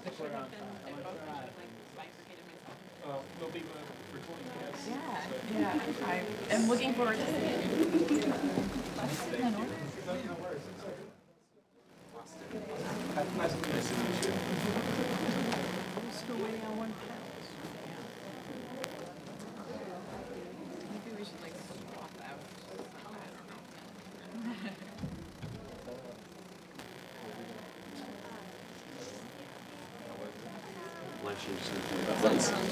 be a stickler on. I'm. Uh, we'll be recording this. Yeah, so- yeah, I am looking forward to seeing it. Nice to meet you. Still waiting on one house. Maybe we should like swap out. I don't know.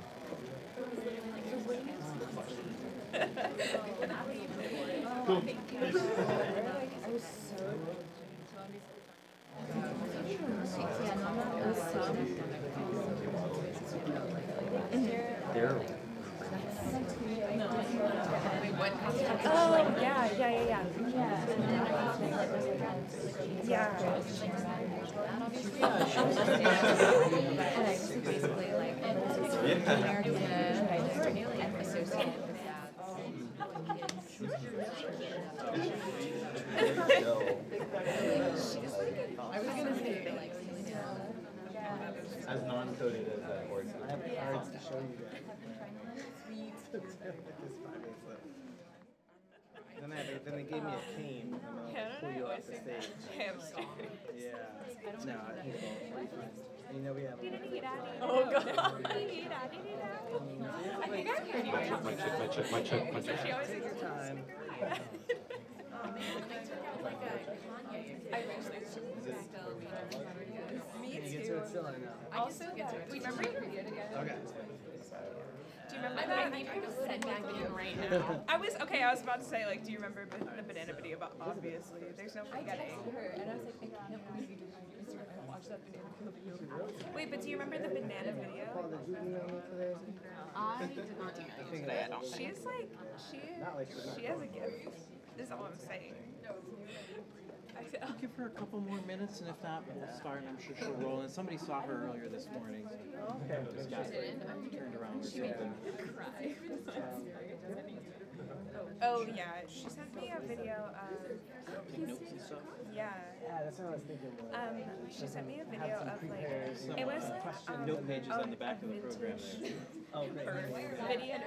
much. Oh, yeah, yeah, yeah, yeah. Yeah. I was gonna say As non-coded as uh, that works. I have cards to show you guys. Then I then they gave me a cane, and I'll pull you off the stage. Hamster. Yeah. No, I think it's You know we have. Oh, God. I think I heard you. My check, my check, my check, my check. She always Take your time. Me You get too. to it still or no? Also, do you remember your video together? Okay. Do you remember that? I could send back in right now. I was okay. I was about to say like, do you remember the banana video? But obviously, there's no forgetting. her and I was like, I can't believe you didn't watch that banana video. Wait, but do you remember the banana video? Paul, did you email me today? I did not do I I don't. She's like, she, Not like she's not she has a gift. Is all I'm saying. I feel. Give her a couple more minutes, and if not, we'll start, and I'm sure she'll roll. And somebody saw her earlier this morning, so Okay. just got turned around or something. Oh yeah, she sent me a video of. Take notes and stuff. Yeah. Yeah, that's what I was thinking. was, Um, she sent me a video of like it was like um, Note pages on the back of the program vintage Oh, great. video.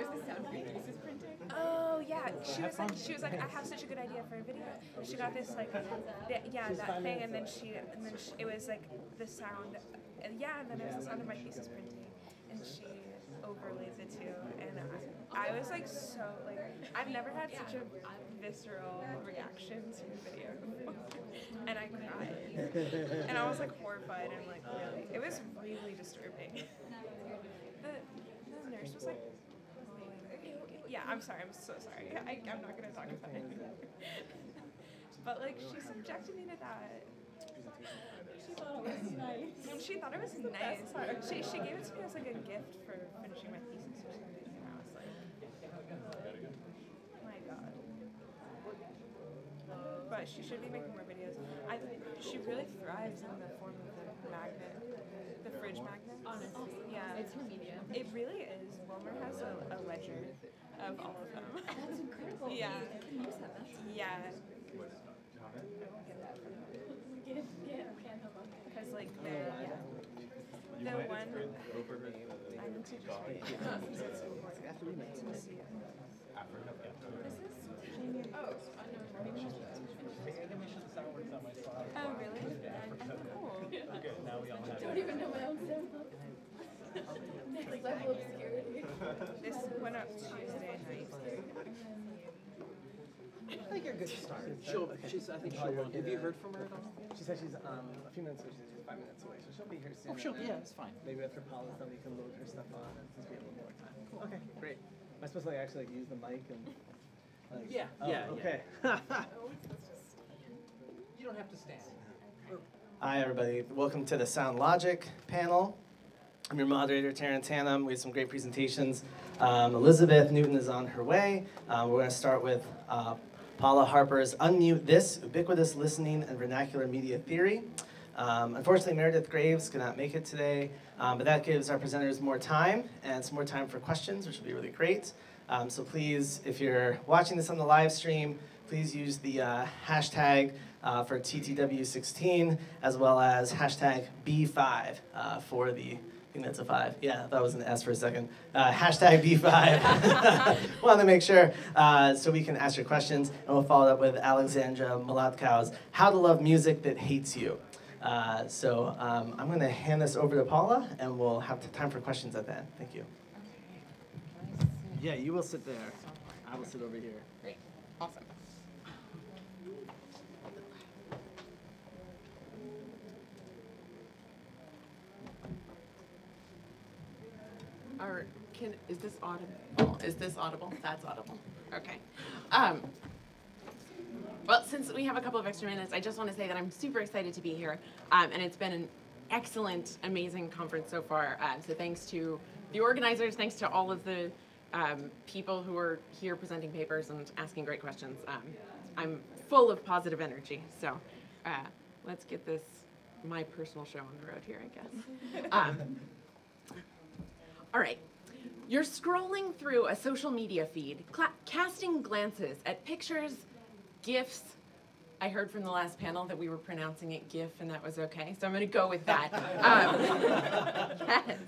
Oh yeah, she was like she was like I have such a good idea for a video. She got this like th- yeah that thing, and then she and then she, it was like the sound, uh, yeah, and then it was the sound of my thesis printing, and she overlaid the two, and I, I was like so like I've never had such a visceral reaction to a video and I cried, and I was like horrified and like really, it was really disturbing. The, the nurse was like. Oh, yeah, I'm sorry. I'm so sorry. I, I'm not gonna talk about it. but like, she subjected me to that. She thought it was nice. And she thought it was nice. She, she gave it to me as like a gift for finishing my thesis or something. And I was like, oh Oh my god. But she should be making more videos. I think she really thrives in the form of the magnet, the fridge magnet. Honestly, yeah. It's her medium. It really is. Wilmer has a, a ledger of all of them. That's incredible. Yeah. Can you send that? Yeah. Get that from her. Because like the the one Oh really? Cool. Don't even know my own sample. Next level. This went up Tuesday night. I think you're good to start. She'll, she's, I think she'll, roll. have you heard from her at all? She said she's um, a few minutes away. She said she's five minutes away, so she'll be here soon. Oh, she'll, and yeah, then it's fine. Maybe after Paula's done, we can load her stuff on and since we have a little more time. Okay, great. Am I supposed to like actually like use the mic and? Like, Yeah, oh, yeah, yeah. Okay. You don't have to stand. Hi, everybody. Welcome to the Sound Logic panel. I'm your moderator, Terence Hannum. We have some great presentations. Um, Elizabeth Newton is on her way. Um, we're going to start with uh, Paula Harper's Unmute This Ubiquitous Listening and Vernacular Media Theory. Um, unfortunately, Meredith Graves could not make it today, um, but that gives our presenters more time and some more time for questions, which will be really great. Um, so please, if you're watching this on the live stream, please use the uh, hashtag uh, for TTW16 as well as hashtag B5 uh, for the think that's a five. Yeah, that was an S for a second. Uh, hashtag B5. Wanted to make sure uh, so we can ask your questions, and we'll follow up with Alexandra Molotkow's How to Love Music That Hates You. Uh, so um, I'm going to hand this over to Paula, and we'll have time for questions at the end. Thank you. Yeah, you will sit there. I will sit over here. Great, awesome. Or can, is this audible? Is this audible? That's audible. Okay. Um, well, since we have a couple of extra minutes, I just want to say that I'm super excited to be here. Um, and it's been an excellent, amazing conference so far. Uh, so thanks to the organizers, thanks to all of the um, people who are here presenting papers and asking great questions. Um, I'm full of positive energy. So uh, let's get this, my personal show on the road here, I guess. All right. You're scrolling through a social media feed, cla casting glances at pictures, GIFs. I heard from the last panel that we were pronouncing it GIF and that was okay, so I'm going to go with that. Um, yes.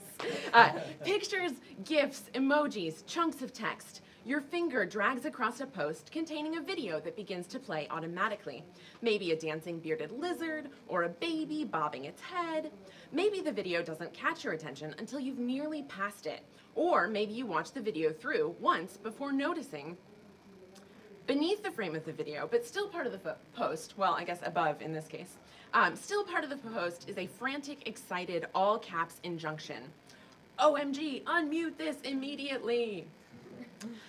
Uh, pictures, GIFs, emojis, chunks of text. Your finger drags across a post containing a video that begins to play automatically. Maybe a dancing bearded lizard or a baby bobbing its head. Maybe the video doesn't catch your attention until you've nearly passed it. Or maybe you watch the video through once before noticing beneath the frame of the video, but still part of the post, well, I guess above in this case, um, still part of the post is a frantic, excited, all caps injunction. OMG, unmute this immediately.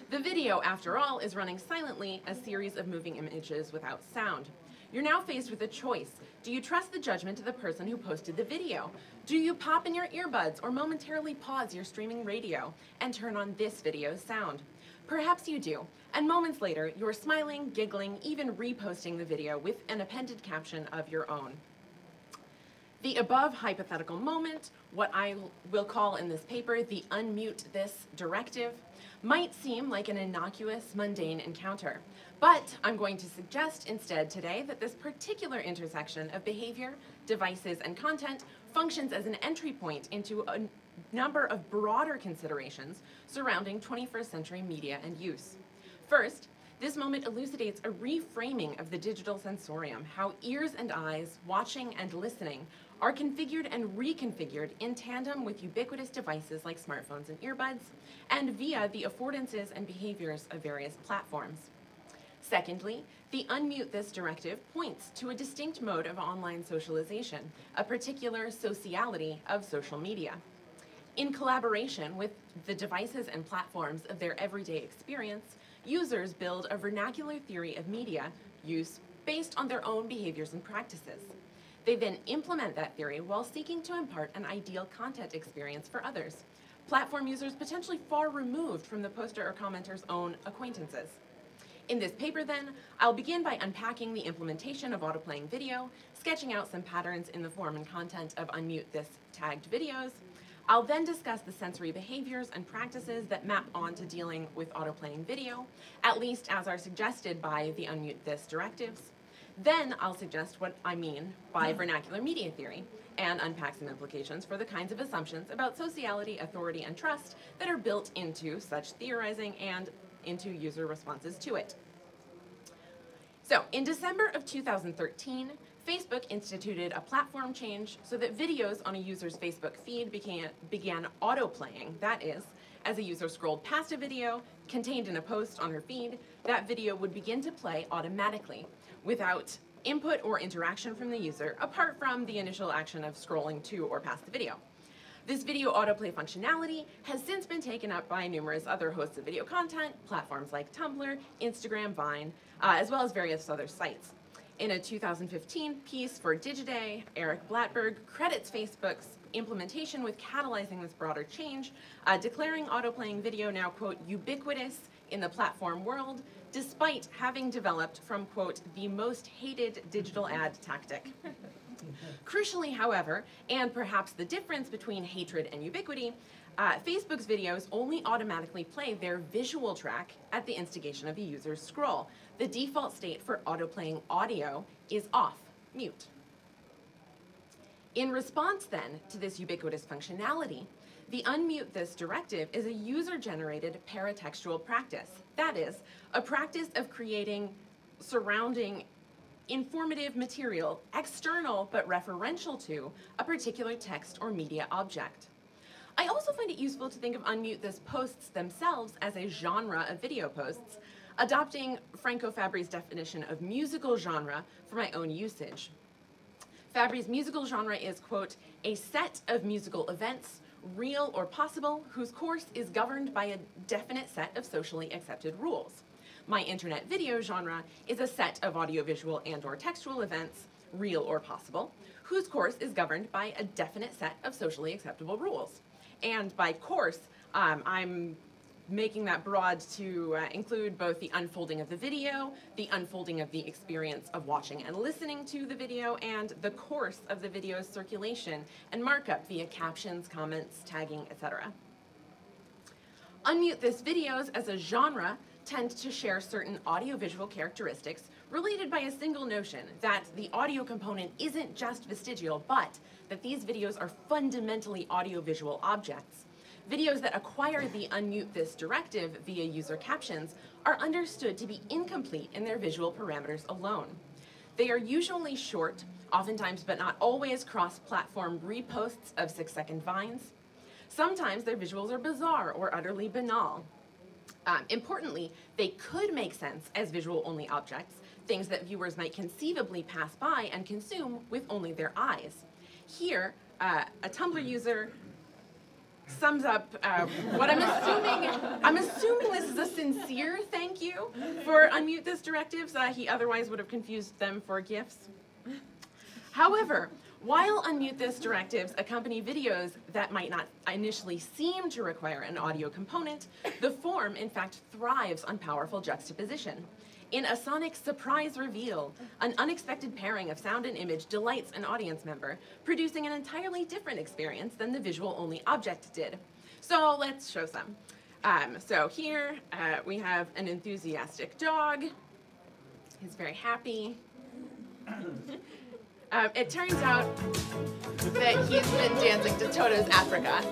The video, after all, is running silently, a series of moving images without sound. You're now faced with a choice. Do you trust the judgment of the person who posted the video? Do you pop in your earbuds or momentarily pause your streaming radio and turn on this video's sound? Perhaps you do, and moments later, you're smiling, giggling, even reposting the video with an appended caption of your own. The above hypothetical moment, what I will call in this paper the unmute this directive, might seem like an innocuous, mundane encounter. But I'm going to suggest instead today that this particular intersection of behavior, devices, and content functions as an entry point into a number of broader considerations surrounding 21st century media and use. First, this moment elucidates a reframing of the digital sensorium, how ears and eyes, watching and listening, are configured and reconfigured in tandem with ubiquitous devices like smartphones and earbuds, and via the affordances and behaviors of various platforms. Secondly, the Unmute This directive points to a distinct mode of online socialization, a particular sociality of social media. In collaboration with the devices and platforms of their everyday experience, users build a vernacular theory of media use based on their own behaviors and practices. They then implement that theory while seeking to impart an ideal content experience for others, platform users potentially far removed from the poster or commenter's own acquaintances. In this paper then, I'll begin by unpacking the implementation of autoplaying video, sketching out some patterns in the form and content of Unmute This tagged videos. I'll then discuss the sensory behaviors and practices that map onto dealing with autoplaying video, at least as are suggested by the Unmute This directives. Then I'll suggest what I mean by vernacular media theory and unpack some implications for the kinds of assumptions about sociality, authority, and trust that are built into such theorizing and into user responses to it. So, in December of 2013, Facebook instituted a platform change so that videos on a user's Facebook feed began, began autoplaying. That is, as a user scrolled past a video contained in a post on her feed, that video would begin to play automatically without input or interaction from the user, apart from the initial action of scrolling to or past the video. This video autoplay functionality has since been taken up by numerous other hosts of video content, platforms like Tumblr, Instagram, Vine, uh, as well as various other sites. In a 2015 piece for Digiday, Eric Blattberg credits Facebook's implementation with catalyzing this broader change, uh, declaring autoplaying video now, quote, ubiquitous in the platform world, despite having developed from, quote, the most hated digital ad tactic. Crucially, however, and perhaps the difference between hatred and ubiquity, uh, Facebook's videos only automatically play their visual track at the instigation of the user's scroll. The default state for autoplaying audio is off, mute. In response then to this ubiquitous functionality, the unmute this directive is a user-generated paratextual practice. That is, a practice of creating surrounding informative material external but referential to a particular text or media object. I also find it useful to think of Unmute This posts themselves as a genre of video posts, adopting Franco Fabbri's definition of musical genre for my own usage. Fabbri's musical genre is, quote, a set of musical events, real or possible, whose course is governed by a definite set of socially accepted rules. My internet video genre is a set of audiovisual and or textual events, real or possible, whose course is governed by a definite set of socially acceptable rules. And by course, um, I'm making that broad to uh, include both the unfolding of the video, the unfolding of the experience of watching and listening to the video, and the course of the video's circulation and markup via captions, comments, tagging, etc. Unmute This videos as a genre tend to share certain audiovisual characteristics related by a single notion that the audio component isn't just vestigial, but that these videos are fundamentally audiovisual objects. Videos that acquire the unmute this directive via user captions are understood to be incomplete in their visual parameters alone. They are usually short, oftentimes but not always cross-platform reposts of six-second vines. Sometimes their visuals are bizarre or utterly banal. Um, importantly, they could make sense as visual-only objects, things that viewers might conceivably pass by and consume with only their eyes. Here, uh, a Tumblr user sums up uh, what I'm assuming. I'm assuming this is a sincere thank you for unmute this directives. Uh, he otherwise would have confused them for GIFs. However, while unmute this directives accompany videos that might not initially seem to require an audio component, the form in fact thrives on powerful juxtaposition. In a sonic surprise reveal, an unexpected pairing of sound and image delights an audience member, producing an entirely different experience than the visual-only object did. So let's show some. Um, so here uh, we have an enthusiastic dog. He's very happy. Um, it turns out that he's been dancing to Toto's Africa.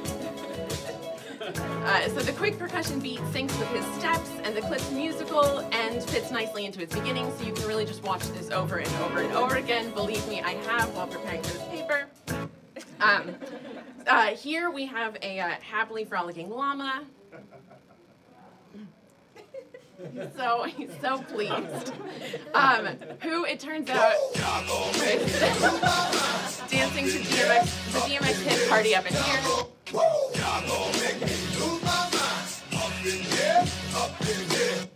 Uh, so the quick percussion beat syncs with his steps, and the clip's musical and fits nicely into its beginning, so you can really just watch this over and over and over again. Believe me, I have while preparing for this paper. Um, uh, here we have a uh, happily frolicking llama. So he's so pleased. Um, who it turns out dancing to DMX, the DMX hit party up in here.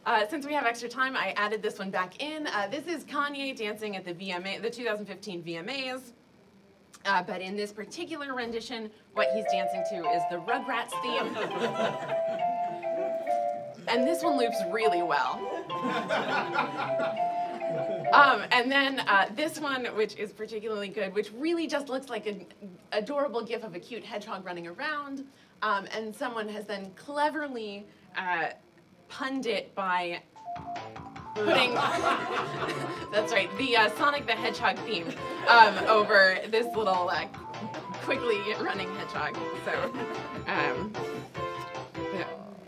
Uh, since we have extra time, I added this one back in. Uh, this is Kanye dancing at the VMA, the 2015 VMAs. Uh, but in this particular rendition, what he's dancing to is the Rugrats theme. and this one loops really well. Um, and then uh, this one, which is particularly good, which really just looks like an adorable gif of a cute hedgehog running around. Um, and someone has then cleverly uh, punned it by putting, that's right, the uh, Sonic the Hedgehog theme um, over this little uh, quickly running hedgehog. So, um.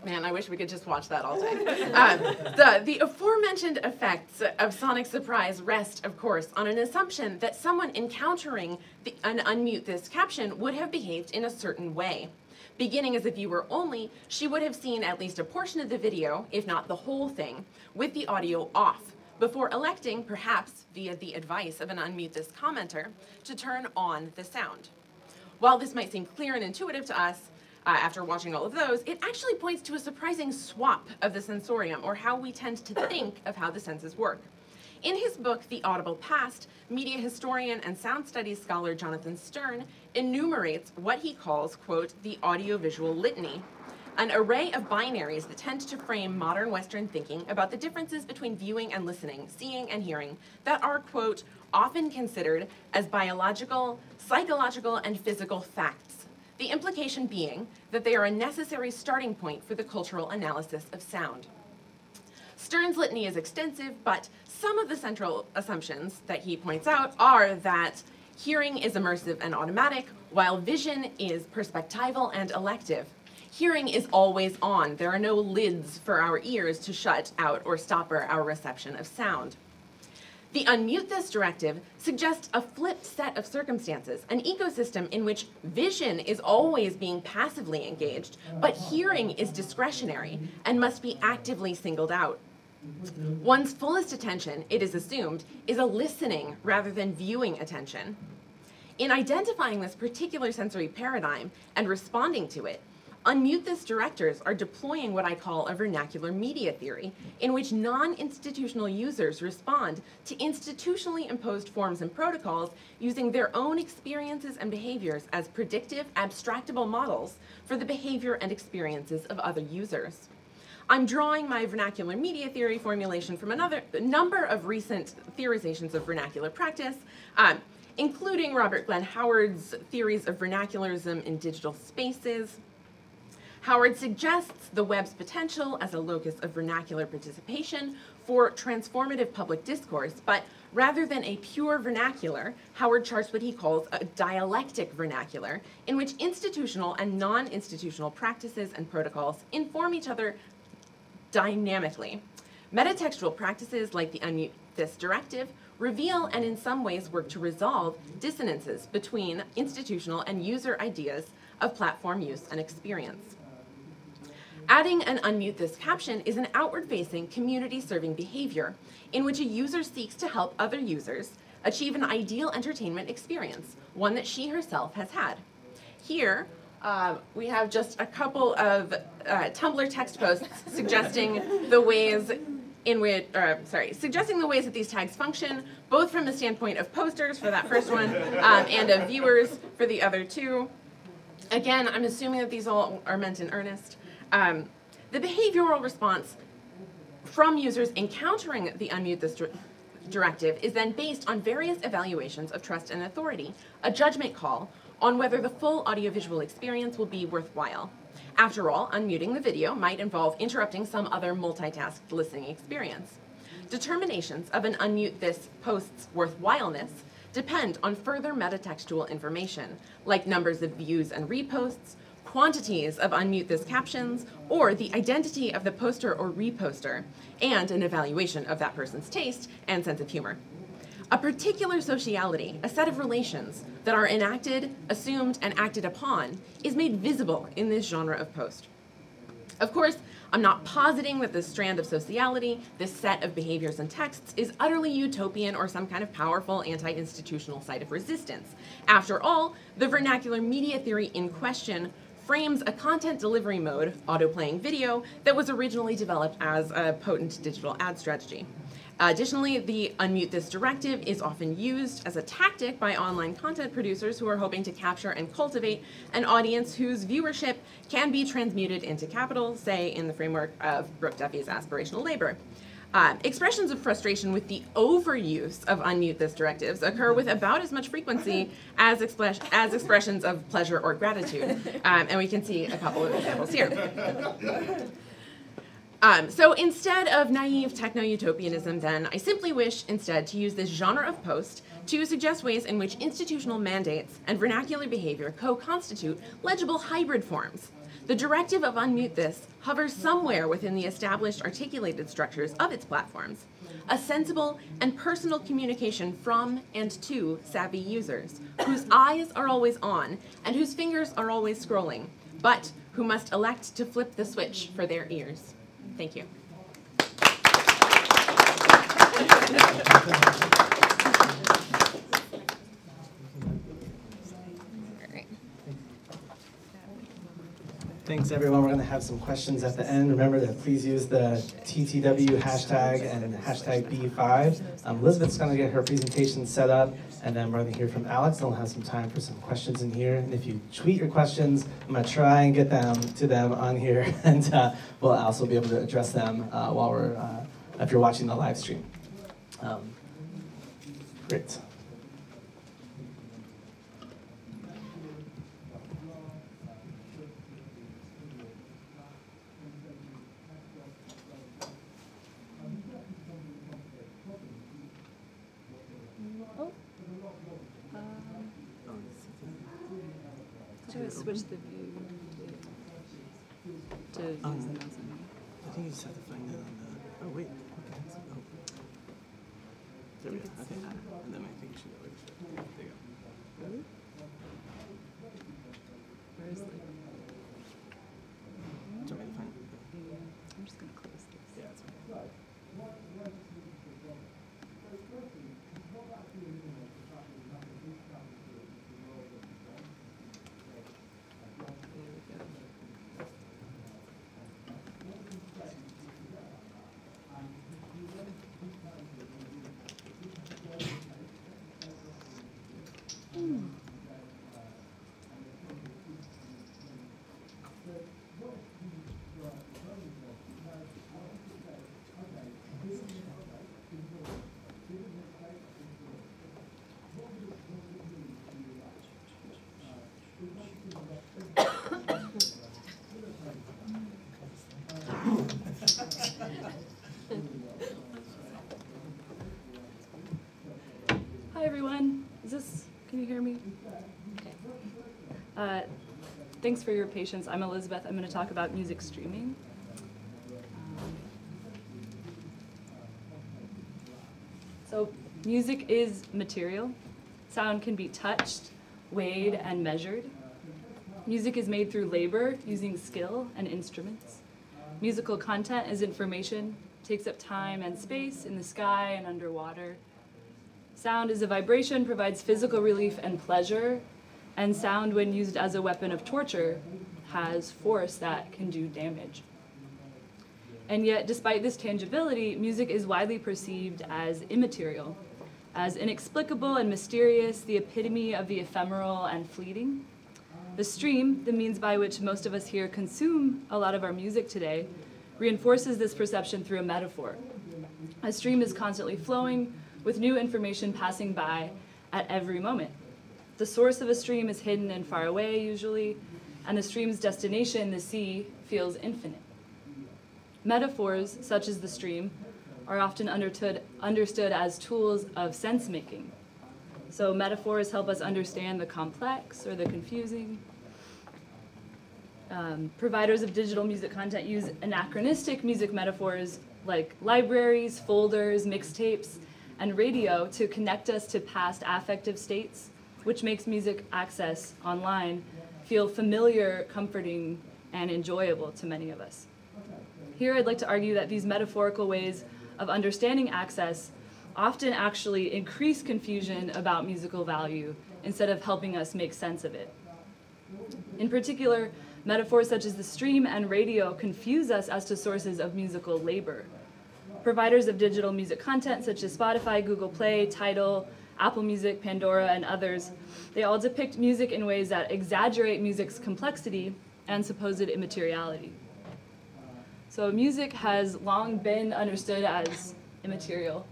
Man, I wish we could just watch that all day. Um, the, the aforementioned effects of Sonic Surprise rest, of course, on an assumption that someone encountering the, an unmute this caption would have behaved in a certain way. Beginning as a viewer only, she would have seen at least a portion of the video, if not the whole thing, with the audio off, before electing, perhaps via the advice of an unmute this commenter, to turn on the sound. While this might seem clear and intuitive to us, uh, after watching all of those, it actually points to a surprising swap of the sensorium, or how we tend to think of how the senses work. In his book, The Audible Past, media historian and sound studies scholar Jonathan Sterne enumerates what he calls, quote, the audiovisual litany, an array of binaries that tend to frame modern Western thinking about the differences between viewing and listening, seeing and hearing, that are, quote, often considered as biological, psychological, and physical facts. The implication being that they are a necessary starting point for the cultural analysis of sound. Sterne's litany is extensive, but some of the central assumptions that he points out are that hearing is immersive and automatic, while vision is perspectival and elective. Hearing is always on. There are no lids for our ears to shut out or stopper our reception of sound. The unmute this directive suggests a flipped set of circumstances, an ecosystem in which vision is always being passively engaged, but hearing is discretionary and must be actively singled out. One's fullest attention, it is assumed, is a listening rather than viewing attention. In identifying this particular sensory paradigm and responding to it, Unmute This directors are deploying what I call a vernacular media theory, in which non institutional users respond to institutionally imposed forms and protocols using their own experiences and behaviors as predictive, abstractable models for the behavior and experiences of other users. I'm drawing my vernacular media theory formulation from another number of recent theorizations of vernacular practice, um, including Robert Glenn Howard's theories of vernacularism in digital spaces, Howard suggests the web's potential as a locus of vernacular participation for transformative public discourse, but rather than a pure vernacular, Howard charts what he calls a dialectic vernacular, in which institutional and non institutional practices and protocols inform each other dynamically. Metatextual practices like the Unmute This directive reveal and in some ways work to resolve dissonances between institutional and user ideas of platform use and experience. Adding an unmute this caption is an outward facing, community serving behavior in which a user seeks to help other users achieve an ideal entertainment experience, one that she herself has had. Here, uh, we have just a couple of uh, Tumblr text posts suggesting the ways in which, uh, sorry, suggesting the ways that these tags function, both from the standpoint of posters for that first one um, and of viewers for the other two. Again, I'm assuming that these all are meant in earnest. Um, the behavioral response from users encountering the unmute this directive is then based on various evaluations of trust and authority, a judgment call on whether the full audiovisual experience will be worthwhile. After all, unmuting the video might involve interrupting some other multitasked listening experience. Determinations of an unmute this post's worthwhileness depend on further metatextual information, like numbers of views and reposts, quantities of unmute this captions, or the identity of the poster or reposter, and an evaluation of that person's taste and sense of humor. A particular sociality, a set of relations that are enacted, assumed, and acted upon, is made visible in this genre of post. Of course, I'm not positing that this strand of sociality, this set of behaviors and texts, is utterly utopian or some kind of powerful anti institutional site of resistance. After all, the vernacular media theory in question frames a content delivery mode, auto-playing video, that was originally developed as a potent digital ad strategy. Additionally, the unmute this directive is often used as a tactic by online content producers who are hoping to capture and cultivate an audience whose viewership can be transmuted into capital, say in the framework of Brooke Duffy's aspirational labor. Uh, expressions of frustration with the overuse of unmute this directives occur with about as much frequency as, as expressions of pleasure or gratitude. Um, and we can see a couple of examples here. Um, so instead of naive techno-utopianism then, I simply wish instead to use this genre of post to suggest ways in which institutional mandates and vernacular behavior co-constitute legible hybrid forms the directive of Unmute This hovers somewhere within the established articulated structures of its platforms, a sensible and personal communication from and to savvy users, whose eyes are always on and whose fingers are always scrolling, but who must elect to flip the switch for their ears. Thank you. Thanks everyone. We're gonna have some questions at the end. Remember to please use the TTW hashtag and hashtag B5. Um, Elizabeth's gonna get her presentation set up, and then we're gonna hear from Alex, and we'll have some time for some questions in here. And if you tweet your questions, I'm gonna try and get them to them on here, and uh, we'll also be able to address them uh, while we're, uh, if you're watching the live stream. Um, Great. To switch the view to, to use the Um, mouse on I think you just have to find it on the. Oh wait. Okay. Oh. There we go. Okay. And then I think you should go. There you go. the, Do you want me to find it? I'm just gonna close this. Yeah, it's okay. There we go. Hi, everyone. Is this, can you hear me? Okay. Uh, thanks for your patience. I'm Elizabeth. I'm going to talk about music streaming. So, music is material. Sound can be touched, weighed, and measured. Music is made through labor using skill and instruments. Musical content is information, takes up time and space in the sky and underwater. Sound is a vibration, provides physical relief and pleasure, and sound, when used as a weapon of torture, has force that can do damage. And yet, despite this tangibility, music is widely perceived as immaterial, as inexplicable and mysterious, the epitome of the ephemeral and fleeting. The stream, the means by which most of us here consume a lot of our music today, reinforces this perception through a metaphor. A stream is constantly flowing, with new information passing by at every moment. The source of a stream is hidden and far away, usually, and the stream's destination, the sea, feels infinite. Metaphors, such as the stream, are often understood, as tools of sense making. So, metaphors help us understand the complex or the confusing. Um, providers of digital music content use anachronistic music metaphors like libraries, folders, mixtapes, and radio to connect us to past affective states, which makes music access online feel familiar, comforting, and enjoyable to many of us. Here, I'd like to argue that these metaphorical ways of understanding access often actually increase confusion about musical value instead of helping us make sense of it. In particular, metaphors such as the stream and radio confuse us as to sources of musical labor. Providers of digital music content such as Spotify, Google Play, Tidal, Apple Music, Pandora, and others, they all depict music in ways that exaggerate music's complexity and supposed immateriality. So music has long been understood as immaterial.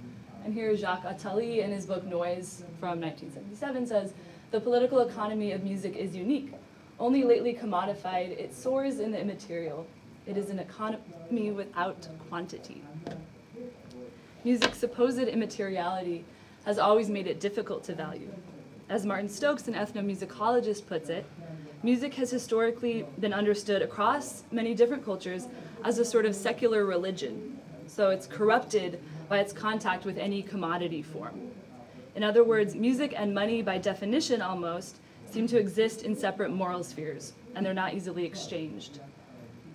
And here Jacques Attali in his book Noise from 1977 says, the political economy of music is unique. Only lately commodified, it soars in the immaterial. It is an economy without quantity. Music's supposed immateriality has always made it difficult to value. As Martin Stokes, an ethnomusicologist, puts it, music has historically been understood across many different cultures as a sort of secular religion. So it's corrupted by its contact with any commodity form. In other words, music and money, by definition almost, seem to exist in separate moral spheres, and they're not easily exchanged.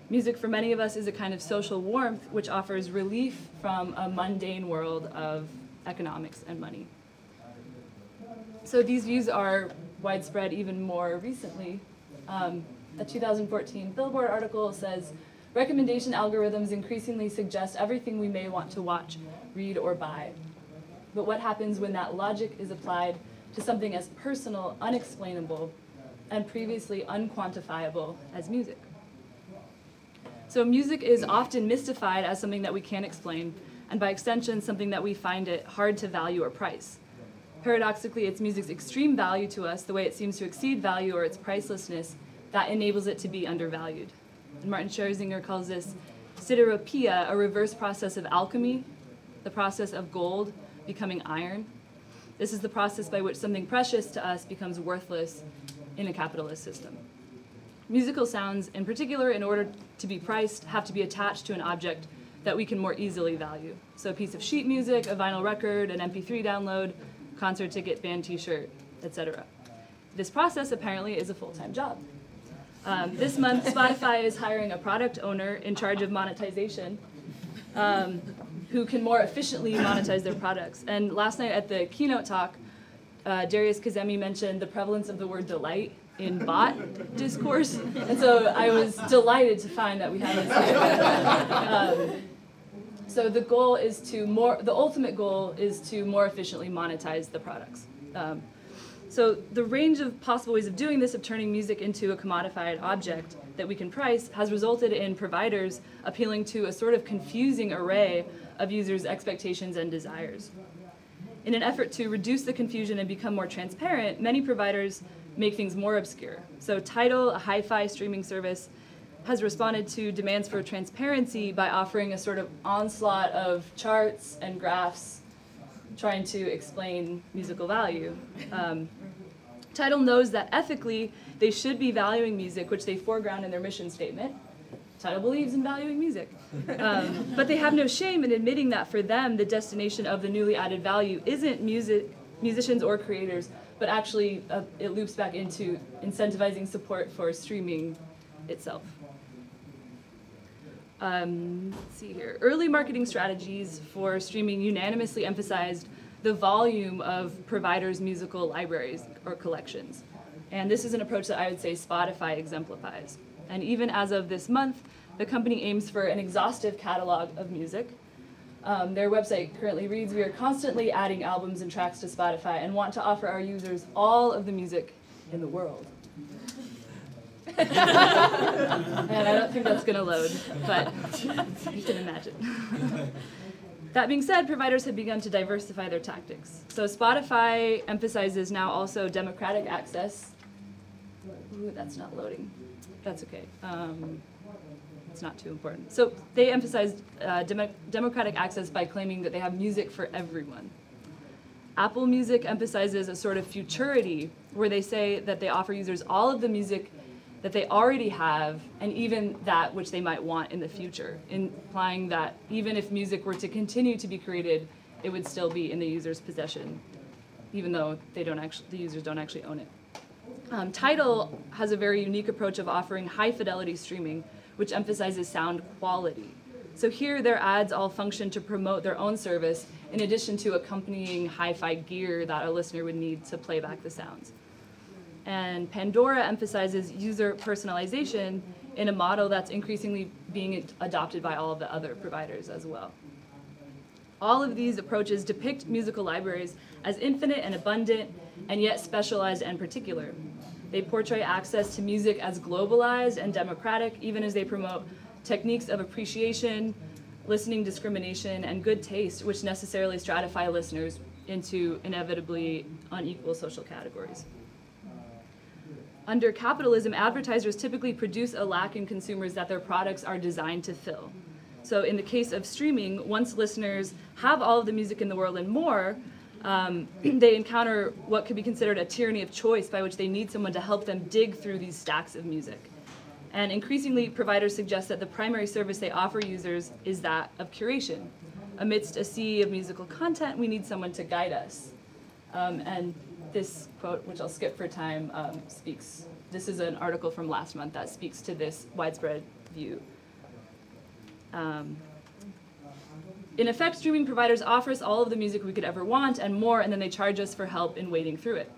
Music for many of us is a kind of social warmth which offers relief from a mundane world of economics and money. So these views are widespread even more recently. Um, a 2014 Billboard article says, recommendation algorithms increasingly suggest everything we may want to watch, read, or buy. But what happens when that logic is applied to something as personal, unexplainable, and previously unquantifiable as music? So music is often mystified as something that we can't explain, and by extension, something that we find it hard to value or price. Paradoxically, it's music's extreme value to us, the way it seems to exceed value or its pricelessness, that enables it to be undervalued. And Martin Scherzinger calls this sideropia, a reverse process of alchemy, the process of gold becoming iron. This is the process by which something precious to us becomes worthless in a capitalist system. Musical sounds, in particular, in order to be priced, have to be attached to an object that we can more easily value. So a piece of sheet music, a vinyl record, an MP3 download, concert ticket, band t-shirt, etc. This process apparently is a full-time job. Um, this month, Spotify is hiring a product owner in charge of monetization um, who can more efficiently monetize their products. And last night at the keynote talk, uh, Darius Kazemi mentioned the prevalence of the word delight in bot discourse. And so I was delighted to find that we have this. Um, so the goal is to more, the ultimate goal is to more efficiently monetize the products. Um, so the range of possible ways of doing this, of turning music into a commodified object that we can price, has resulted in providers appealing to a sort of confusing array of users' expectations and desires. In an effort to reduce the confusion and become more transparent, many providers make things more obscure. So Tidal, a hi-fi streaming service, has responded to demands for transparency by offering a sort of onslaught of charts and graphs trying to explain musical value. Um, Tidal knows that ethically they should be valuing music, which they foreground in their mission statement. Tidal believes in valuing music. Um, but they have no shame in admitting that for them, the destination of the newly added value isn't music, musicians or creators, but actually uh, it loops back into incentivizing support for streaming itself. Um, let's see here. Early marketing strategies for streaming unanimously emphasized the volume of providers' musical libraries or collections. And this is an approach that I would say Spotify exemplifies. And even as of this month, the company aims for an exhaustive catalog of music. Um, their website currently reads, we are constantly adding albums and tracks to Spotify and want to offer our users all of the music in the world. and I don't think that's going to load, but you can imagine. that being said, providers have begun to diversify their tactics. So Spotify emphasizes now also democratic access. Ooh, that's not loading. That's okay. Um, it's not too important. So they emphasized uh, dem democratic access by claiming that they have music for everyone. Apple Music emphasizes a sort of futurity where they say that they offer users all of the music that they already have and even that which they might want in the future, implying that even if music were to continue to be created, it would still be in the user's possession, even though they don't actually, the users don't actually own it. Um, Tidal has a very unique approach of offering high fidelity streaming, which emphasizes sound quality. So here their ads all function to promote their own service in addition to accompanying hi-fi gear that a listener would need to play back the sounds. And Pandora emphasizes user personalization in a model that's increasingly being adopted by all of the other providers as well. All of these approaches depict musical libraries as infinite and abundant, and yet specialized and particular. They portray access to music as globalized and democratic, even as they promote techniques of appreciation, listening discrimination, and good taste, which necessarily stratify listeners into inevitably unequal social categories. Under capitalism, advertisers typically produce a lack in consumers that their products are designed to fill. So in the case of streaming, once listeners have all of the music in the world and more, um, they encounter what could be considered a tyranny of choice by which they need someone to help them dig through these stacks of music. And increasingly, providers suggest that the primary service they offer users is that of curation. Amidst a sea of musical content, we need someone to guide us. Um, and this quote, which I'll skip for time, um, speaks, this is an article from last month that speaks to this widespread view. Um, in effect, streaming providers offer us all of the music we could ever want and more, and then they charge us for help in wading through it.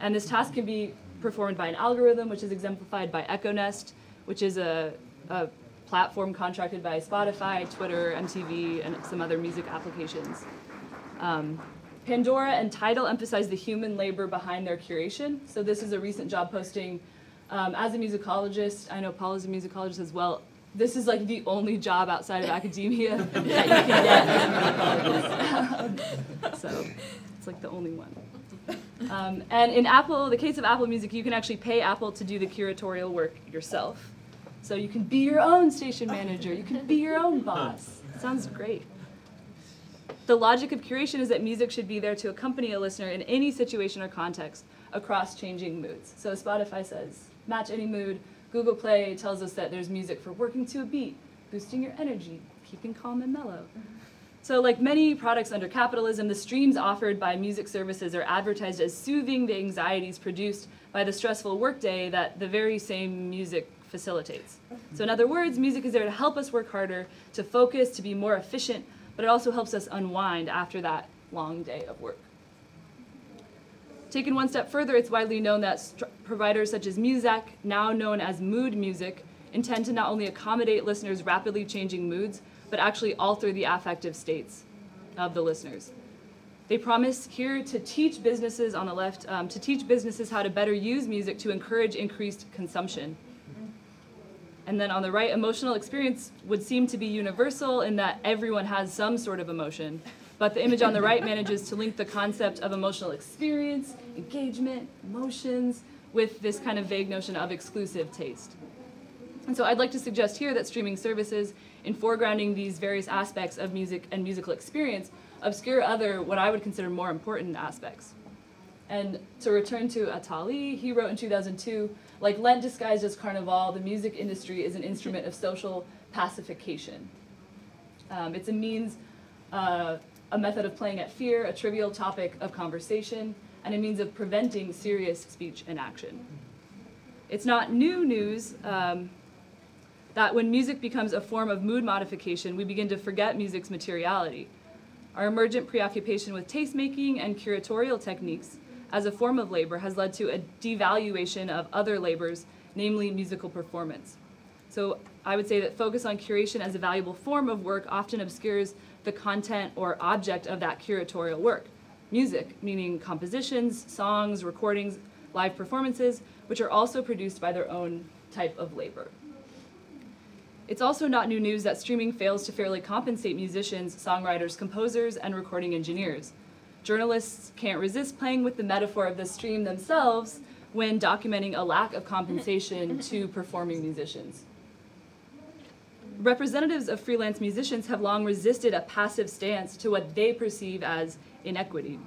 And this task can be performed by an algorithm, which is exemplified by EchoNest, which is a, a platform contracted by Spotify, Twitter, MTV, and some other music applications. Um, Pandora and Tidal emphasize the human labor behind their curation. So this is a recent job posting. Um, as a musicologist, I know Paul is a musicologist as well. This is like the only job outside of academia that you can get as a musicologist. so it's like the only one. Um, and in Apple, the case of Apple Music, you can actually pay Apple to do the curatorial work yourself. So you can be your own station manager. You can be your own boss. Sounds great. The logic of curation is that music should be there to accompany a listener in any situation or context across changing moods. So Spotify says, match any mood. Google Play tells us that there's music for working to a beat, boosting your energy, keeping calm and mellow. So like many products under capitalism, the streams offered by music services are advertised as soothing the anxieties produced by the stressful workday that the very same music facilitates. So in other words, music is there to help us work harder, to focus, to be more efficient, but it also helps us unwind after that long day of work. Taken one step further, it's widely known that providers such as Muzak, now known as mood music, intend to not only accommodate listeners' rapidly changing moods, but actually alter the affective states of the listeners. They promise here to teach businesses on the left, um, to teach businesses how to better use music to encourage increased consumption. And then on the right, emotional experience would seem to be universal in that everyone has some sort of emotion. But the image on the right manages to link the concept of emotional experience, engagement, emotions, with this kind of vague notion of exclusive taste. And so I'd like to suggest here that streaming services, in foregrounding these various aspects of music and musical experience, obscure other, what I would consider more important aspects. And to return to Attali, he wrote in 2002, like Lent disguised as Carnival, the music industry is an instrument of social pacification. Um, it's a means, uh, a method of playing at fear, a trivial topic of conversation, and a means of preventing serious speech and action. It's not new news um, that when music becomes a form of mood modification, we begin to forget music's materiality. Our emergent preoccupation with tastemaking and curatorial techniques as a form of labor has led to a devaluation of other labors, namely musical performance. So I would say that focus on curation as a valuable form of work often obscures the content or object of that curatorial work. Music, meaning compositions, songs, recordings, live performances, which are also produced by their own type of labor. It's also not new news that streaming fails to fairly compensate musicians, songwriters, composers, and recording engineers. Journalists can't resist playing with the metaphor of the stream themselves when documenting a lack of compensation to performing musicians. Representatives of freelance musicians have long resisted a passive stance to what they perceive as inequity.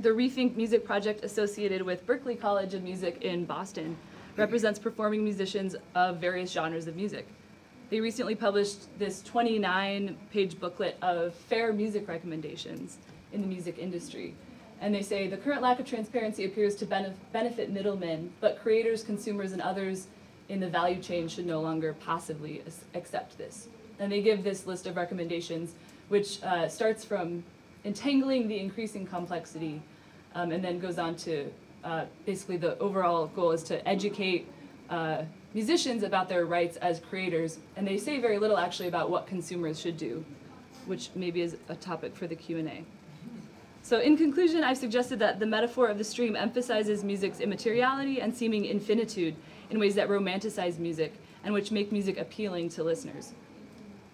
The Rethink Music project associated with Berklee College of Music in Boston represents performing musicians of various genres of music. They recently published this 29 page booklet of fair music recommendations in the music industry. And they say the current lack of transparency appears to benef- benefit middlemen, but creators, consumers, and others in the value chain should no longer passively accept this. And they give this list of recommendations, which uh, starts from entangling the increasing complexity um, and then goes on to uh, basically the overall goal is to educate uh, musicians about their rights as creators. And they say very little actually about what consumers should do, which maybe is a topic for the Q&A. So in conclusion, I've suggested that the metaphor of the stream emphasizes music's immateriality and seeming infinitude in ways that romanticize music and which make music appealing to listeners.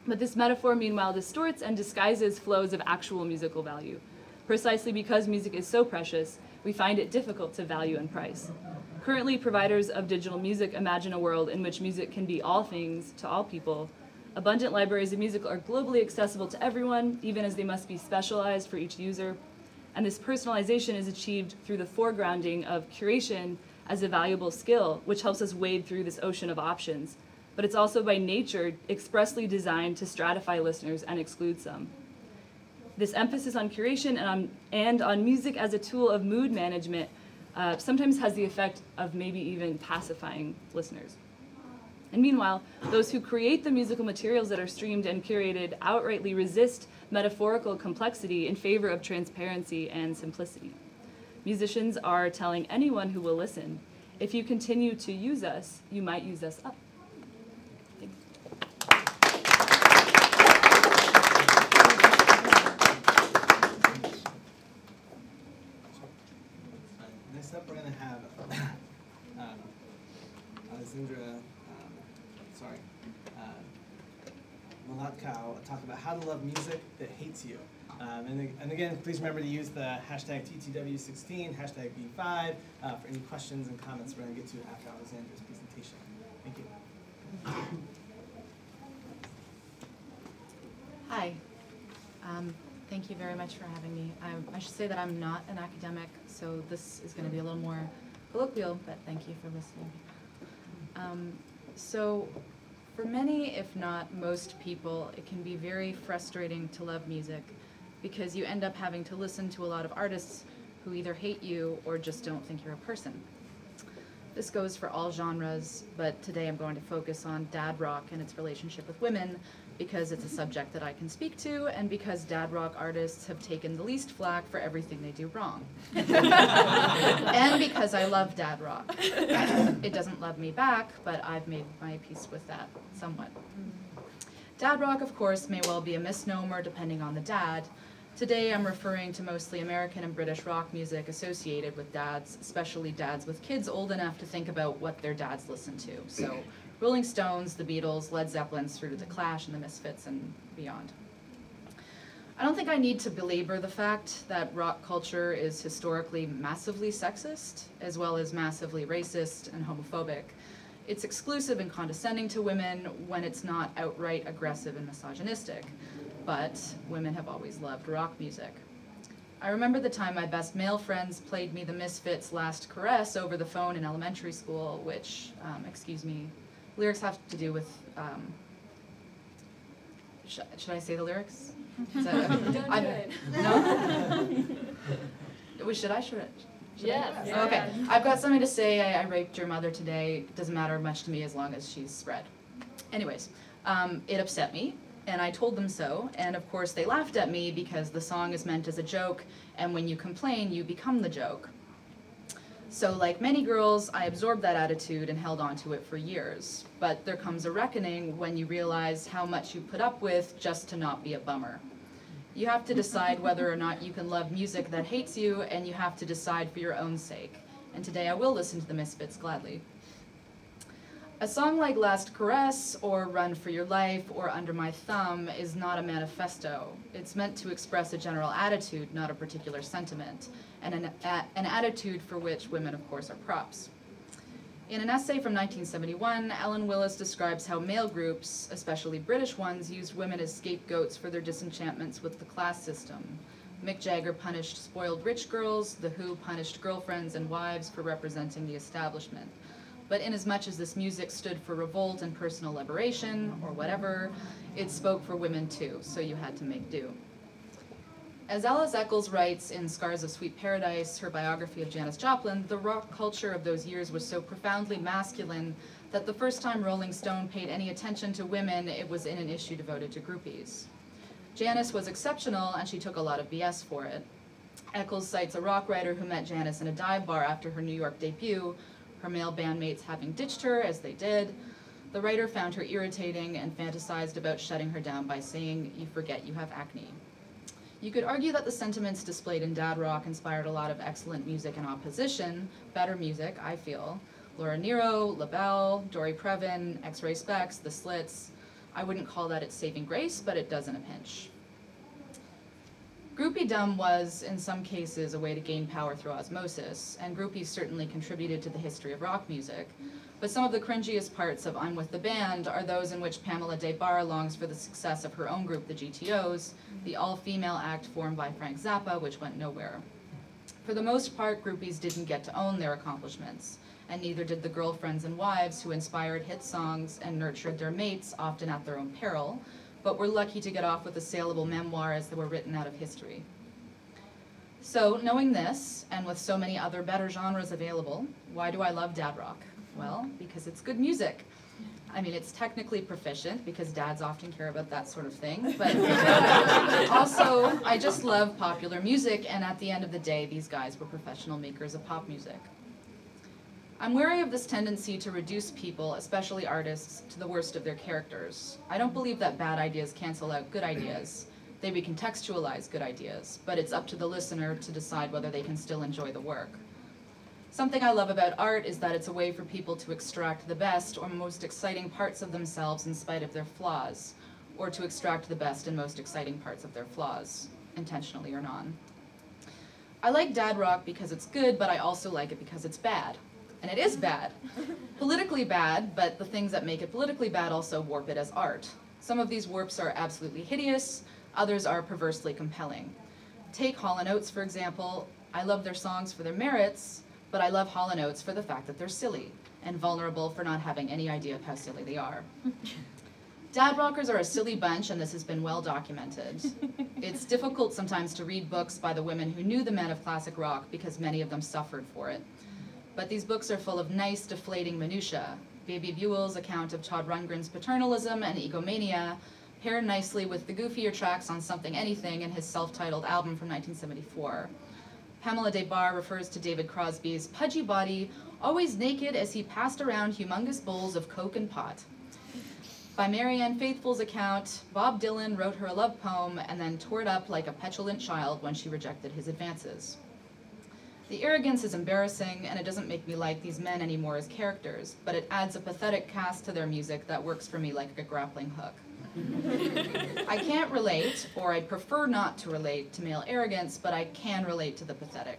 But this metaphor, meanwhile, distorts and disguises flows of actual musical value. Precisely because music is so precious, we find it difficult to value and price. Currently, providers of digital music imagine a world in which music can be all things to all people. Abundant libraries of music are globally accessible to everyone, even as they must be specialized for each user. And this personalization is achieved through the foregrounding of curation as a valuable skill, which helps us wade through this ocean of options. But it's also by nature expressly designed to stratify listeners and exclude some. This emphasis on curation and on, and on music as a tool of mood management uh, sometimes has the effect of maybe even pacifying listeners. And meanwhile, those who create the musical materials that are streamed and curated outrightly resist metaphorical complexity in favor of transparency and simplicity. Musicians are telling anyone who will listen If you continue to use us, you might use us up. Next up, we're going to have um, Alexandra, um, sorry, uh, talk about how to love music that hates you. Um, and, and again, please remember to use the hashtag TTW16, hashtag B5 uh, for any questions and comments we're going to get to after Alexandra's presentation. Thank you. Hi. Um, thank you very much for having me. Um, I should say that I'm not an academic, so this is going to be a little more colloquial, but thank you for listening. Um, so, for many, if not most people, it can be very frustrating to love music because you end up having to listen to a lot of artists who either hate you or just don't think you're a person. This goes for all genres, but today I'm going to focus on dad rock and its relationship with women because it's a subject that I can speak to and because dad rock artists have taken the least flack for everything they do wrong. and because I love dad rock. It doesn't love me back, but I've made my peace with that somewhat. Mm-hmm. Dad rock, of course, may well be a misnomer depending on the dad. Today I'm referring to mostly American and British rock music associated with dads, especially dads with kids old enough to think about what their dads listen to. So Rolling Stones, the Beatles, Led Zeppelin, through to the Clash and the Misfits and beyond. I don't think I need to belabor the fact that rock culture is historically massively sexist, as well as massively racist and homophobic. It's exclusive and condescending to women when it's not outright aggressive and misogynistic but women have always loved rock music. I remember the time my best male friends played me the Misfits' Last Caress over the phone in elementary school, which, um, excuse me, lyrics have to do with, um, sh should I say the lyrics? Is that, Don't do I- No? Wait, should I, should I? should I? Yes. Okay, I've got something to say, I, I raped your mother today, doesn't matter much to me as long as she's spread. Anyways, um, it upset me, and I told them so, and of course they laughed at me because the song is meant as a joke, and when you complain, you become the joke. So like many girls, I absorbed that attitude and held on to it for years. But there comes a reckoning when you realize how much you put up with just to not be a bummer. You have to decide whether or not you can love music that hates you, and you have to decide for your own sake. And today I will listen to the Misfits gladly. A song like Last Caress or Run for Your Life or Under My Thumb is not a manifesto. It's meant to express a general attitude, not a particular sentiment, and an, a, an attitude for which women, of course, are props. In an essay from 1971, Ellen Willis describes how male groups, especially British ones, used women as scapegoats for their disenchantments with the class system. Mick Jagger punished spoiled rich girls, The Who punished girlfriends and wives for representing the establishment but inasmuch as this music stood for revolt and personal liberation, or whatever, it spoke for women too, so you had to make do. As Alice Echols writes in Scars of Sweet Paradise, her biography of Janis Joplin, the rock culture of those years was so profoundly masculine that the first time Rolling Stone paid any attention to women, it was in an issue devoted to groupies. Janis was exceptional, and she took a lot of BS for it. Eccles cites a rock writer who met Janis in a dive bar after her New York debut, her male bandmates having ditched her, as they did. The writer found her irritating and fantasized about shutting her down by saying, you forget you have acne. You could argue that the sentiments displayed in Dad Rock inspired a lot of excellent music in opposition, better music, I feel. Laura Nyro, LaBelle, Dory Previn, X-Ray Spex, The Slits. I wouldn't call that its saving grace, but it does in a pinch. Groupiedom was, in some cases, a way to gain power through osmosis, and groupies certainly contributed to the history of rock music. But some of the cringiest parts of I'm With the Band are those in which Pamela Des Barres longs for the success of her own group, the GTOs, the all-female act formed by Frank Zappa, which went nowhere. For the most part, groupies didn't get to own their accomplishments, and neither did the girlfriends and wives who inspired hit songs and nurtured their mates, often at their own peril, but were lucky to get off with a saleable memoir as they were written out of history. So, knowing this, and with so many other better genres available, why do I love dad rock? Well, because it's good music. I mean, it's technically proficient because dads often care about that sort of thing, but also, I just love popular music, and at the end of the day, these guys were professional makers of pop music. I'm wary of this tendency to reduce people, especially artists, to the worst of their characters. I don't believe that bad ideas cancel out good ideas. They recontextualize good ideas, but it's up to the listener to decide whether they can still enjoy the work. Something I love about art is that it's a way for people to extract the best or most exciting parts of themselves in spite of their flaws, or to extract the best and most exciting parts of their flaws, intentionally or non. I like dad rock because it's good, but I also like it because it's bad. And it is bad. Politically bad, but the things that make it politically bad also warp it as art. Some of these warps are absolutely hideous, others are perversely compelling. Take Hall & Oates, for example. I love their songs for their merits, but I love Hall & Oates for the fact that they're silly and vulnerable for not having any idea of how silly they are. Dad rockers are a silly bunch, and this has been well documented. It's difficult sometimes to read books by the women who knew the men of classic rock because many of them suffered for it. But these books are full of nice, deflating minutiae. Bebe Buell's account of Todd Rundgren's paternalism and egomania pair nicely with the goofier tracks on Something Anything in his self-titled album from 1974. Pamela Des Barres refers to David Crosby's pudgy body, always naked as he passed around humongous bowls of Coke and pot. By Marianne Faithfull's account, Bob Dylan wrote her a love poem and then tore it up like a petulant child when she rejected his advances. The arrogance is embarrassing, and it doesn't make me like these men anymore as characters, but it adds a pathetic cast to their music that works for me like a grappling hook. I can't relate, or I'd prefer not to relate to male arrogance, but I can relate to the pathetic.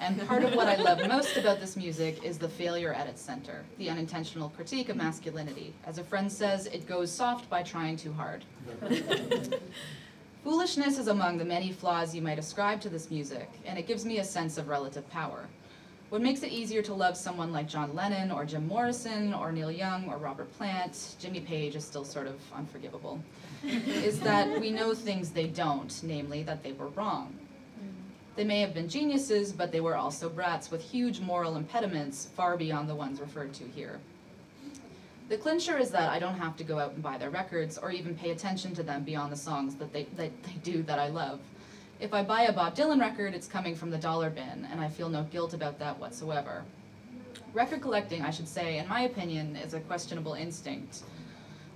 And part of what I love most about this music is the failure at its center, the unintentional critique of masculinity. As a friend says, it goes soft by trying too hard. Foolishness is among the many flaws you might ascribe to this music, and it gives me a sense of relative power. What makes it easier to love someone like John Lennon or Jim Morrison or Neil Young or Robert Plant, Jimmy Page is still sort of unforgivable, is that we know things they don't, namely that they were wrong. They may have been geniuses, but they were also brats with huge moral impediments far beyond the ones referred to here. The clincher is that I don't have to go out and buy their records or even pay attention to them beyond the songs that they, that they do that I love. If I buy a Bob Dylan record, it's coming from the dollar bin, and I feel no guilt about that whatsoever. Record collecting, I should say, in my opinion, is a questionable instinct.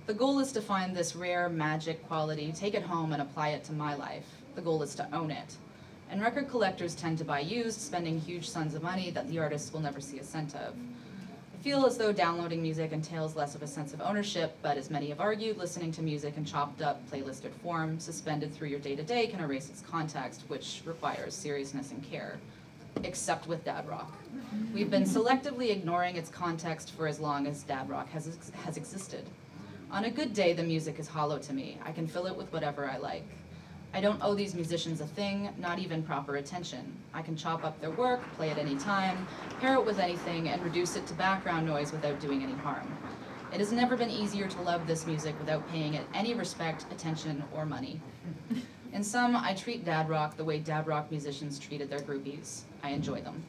The goal is to find this rare magic quality, take it home, and apply it to my life. The goal is to own it. And record collectors tend to buy used, spending huge sums of money that the artists will never see a cent of. Feel as though downloading music entails less of a sense of ownership, but as many have argued, listening to music in chopped up, playlisted form, suspended through your day-to-day, can erase its context, which requires seriousness and care. Except with dad rock. We've been selectively ignoring its context for as long as dad rock has, ex- has existed. On a good day, the music is hollow to me. I can fill it with whatever I like. I don't owe these musicians a thing, not even proper attention. I can chop up their work, play it any time, pair it with anything, and reduce it to background noise without doing any harm. It has never been easier to love this music without paying it any respect, attention, or money. In sum, I treat dad rock the way dad rock musicians treated their groupies. I enjoy them.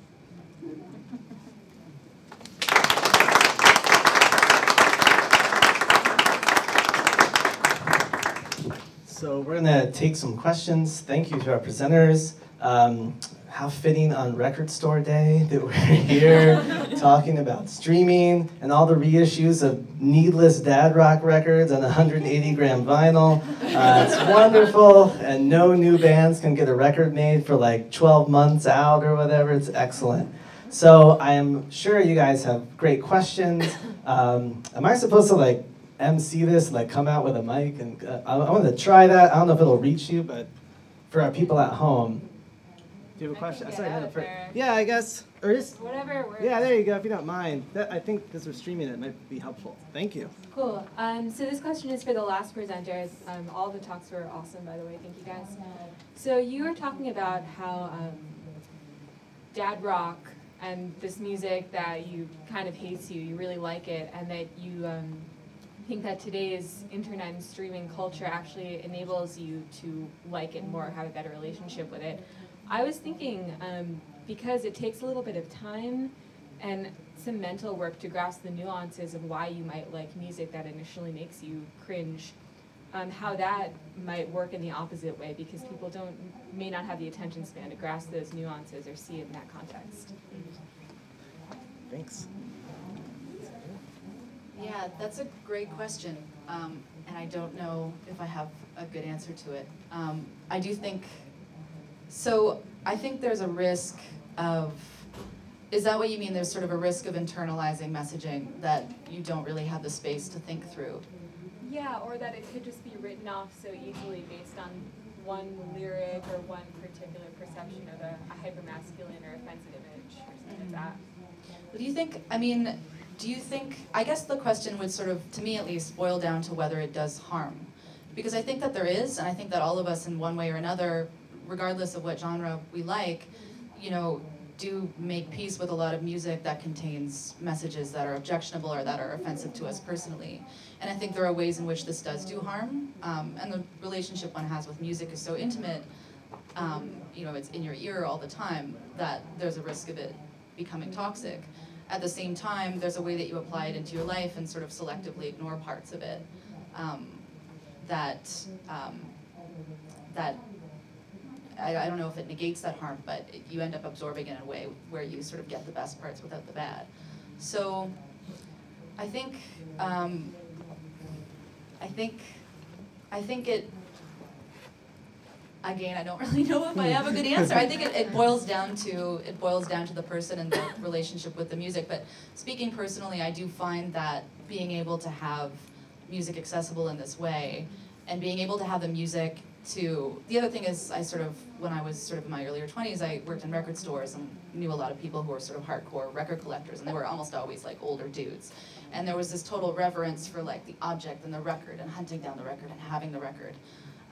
So we're gonna take some questions. Thank you to our presenters. Um, how fitting on Record Store Day that we're here talking about streaming and all the reissues of needless dad rock records on 180 gram vinyl. Uh, it's wonderful, and no new bands can get a record made for like 12 months out or whatever. It's excellent. So I am sure you guys have great questions. Um, am I supposed to like MC this, like come out with a mic? And uh, I, I want to try that. I don't know if it'll reach you, but for our people at home, do you have a question? get Sorry, out no, of for- there. yeah, I guess. Or just Whatever works. yeah, there you go. If you don't mind, that I think because we're streaming it, might be helpful. Thank you. Cool. Um, so this question is for the last presenters. Um, all the talks were awesome, by the way. Thank you guys. So you were talking about how um, dad rock and this music that you kind of hates you, you really like it, and that you um, think that today's internet and streaming culture actually enables you to like it more, have a better relationship with it. I was thinking um, because it takes a little bit of time and some mental work to grasp the nuances of why you might like music that initially makes you cringe. Um, how that might work in the opposite way because people don't may not have the attention span to grasp those nuances or see it in that context. Thanks. Yeah, that's a great question, um, and I don't know if I have a good answer to it. Um, I do think, so I think there's a risk of, is that what you mean? There's sort of a risk of internalizing messaging that you don't really have the space to think through. Yeah, or that it could just be written off so easily based on one lyric or one particular perception of a, a hypermasculine or offensive image or something like that. What do you think, I mean, do you think, I guess the question would sort of, to me at least, boil down to whether it does harm. Because I think that there is, and I think that all of us in one way or another, regardless of what genre we like, you know, do make peace with a lot of music that contains messages that are objectionable or that are offensive to us personally. And I think there are ways in which this does do harm. Um, and the relationship one has with music is so intimate, um, you know, it's in your ear all the time, that there's a risk of it becoming toxic. At the same time, there's a way that you apply it into your life and sort of selectively ignore parts of it um, that um, that I, I don't know if it negates that harm, but it, you end up absorbing it in a way where you sort of get the best parts without the bad. So I think um, I think I think it again, I don't really know if I have a good answer. I think it, it boils down to it boils down to the person and the relationship with the music. But speaking personally, I do find that being able to have music accessible in this way and being able to have the music to the other thing is I sort of when I was sort of in my earlier 20s I worked in record stores and knew a lot of people who were sort of hardcore record collectors and they were almost always like older dudes and there was this total reverence for like the object and the record and hunting down the record and having the record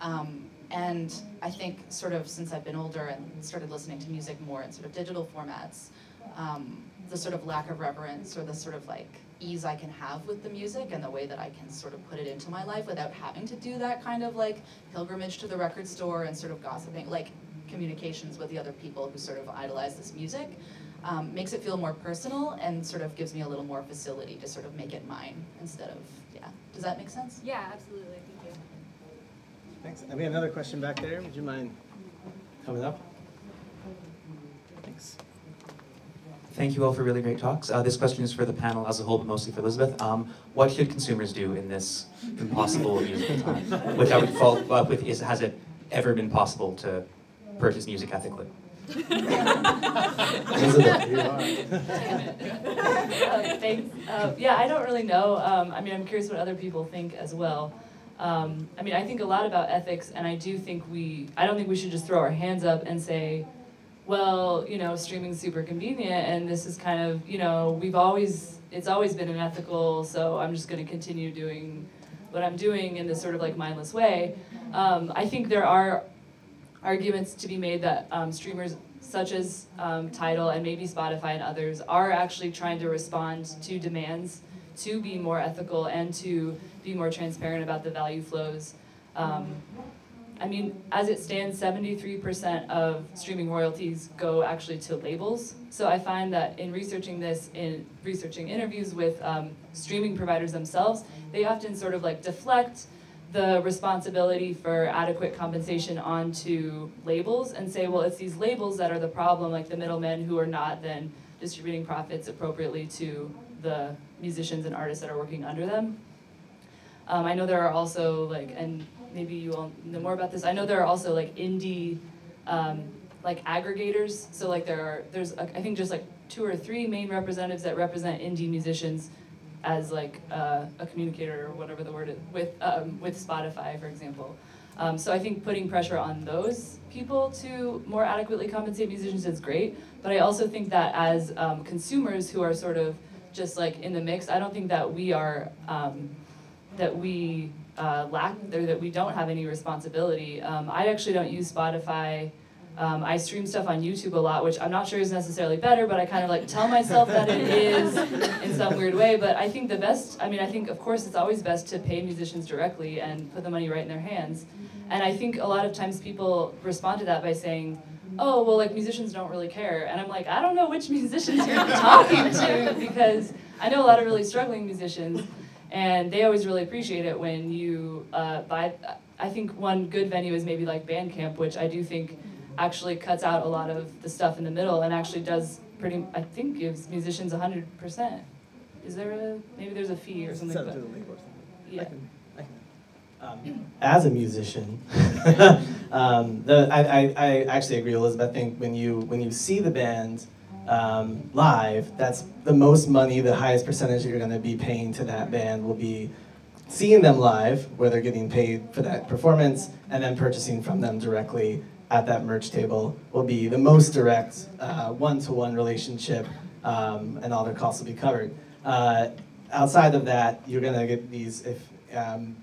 um, and I think sort of since I've been older and started listening to music more in sort of digital formats, um, the sort of lack of reverence or the sort of like ease I can have with the music and the way that I can sort of put it into my life without having to do that kind of like pilgrimage to the record store and sort of gossiping, like communications with the other people who sort of idolize this music, um, makes it feel more personal and sort of gives me a little more facility to sort of make it mine instead of, yeah. Does that make sense? Yeah, absolutely. Thank you. Thanks. And we have another question back there. Would you mind coming up? Thanks. Thank you all for really great talks. Uh, this question is for the panel as a whole, but mostly for Elizabeth. Um, what should consumers do in this impossible musical time? Which I would follow up with is, has it ever been possible to purchase music ethically? Elizabeth, you are. Uh, thanks. Uh, yeah, I don't really know. Um, I mean, I'm curious what other people think as well. Um, I mean, I think a lot about ethics, and I do think we, I don't think we should just throw our hands up and say, well, you know, streaming's super convenient, and this is kind of, you know, we've always, it's always been unethical, so I'm just going to continue doing what I'm doing in this sort of like mindless way. Um, I think there are arguments to be made that um, streamers such as um, Tidal and maybe Spotify and others are actually trying to respond to demands to be more ethical and to be more transparent about the value flows. Um, I mean, as it stands, 73% of streaming royalties go actually to labels. So I find that in researching this, in researching interviews with um, streaming providers themselves, they often sort of like deflect the responsibility for adequate compensation onto labels and say, well, it's these labels that are the problem, like the middlemen who are not then distributing profits appropriately to the musicians and artists that are working under them. Um, I know there are also like, and maybe you all know more about this. I know there are also like indie, um, like aggregators. So like there are, there's uh, I think just like two or three main representatives that represent indie musicians as like uh, a communicator or whatever the word is with um, with Spotify, for example. Um, so I think putting pressure on those people to more adequately compensate musicians is great. But I also think that as um, consumers who are sort of just like in the mix, I don't think that we are um, that we uh, lack or that we don't have any responsibility. Um, I actually don't use Spotify. Um, I stream stuff on YouTube a lot, which I'm not sure is necessarily better, but I kind of like tell myself that it is in some weird way. But I think the best, I mean, I think of course it's always best to pay musicians directly and put the money right in their hands. And I think a lot of times people respond to that by saying, oh, well, like musicians don't really care. And I'm like, I don't know which musicians you're talking to because I know a lot of really struggling musicians and they always really appreciate it when you uh, buy. I think one good venue is maybe like Bandcamp, which I do think actually cuts out a lot of the stuff in the middle and actually does pretty, I think gives musicians hundred percent. Is there a, maybe there's a fee or something, but, through the label or something. yeah. Um, as a musician, um, the, I, I, I actually agree, Elizabeth. I think when you when you see the band um, live, that's the most money, the highest percentage that you're going to be paying to that band will be seeing them live, where they're getting paid for that performance, and then purchasing from them directly at that merch table will be the most direct uh, one-to-one relationship, um, and all their costs will be covered. Uh, outside of that, you're gonna get these if. Um,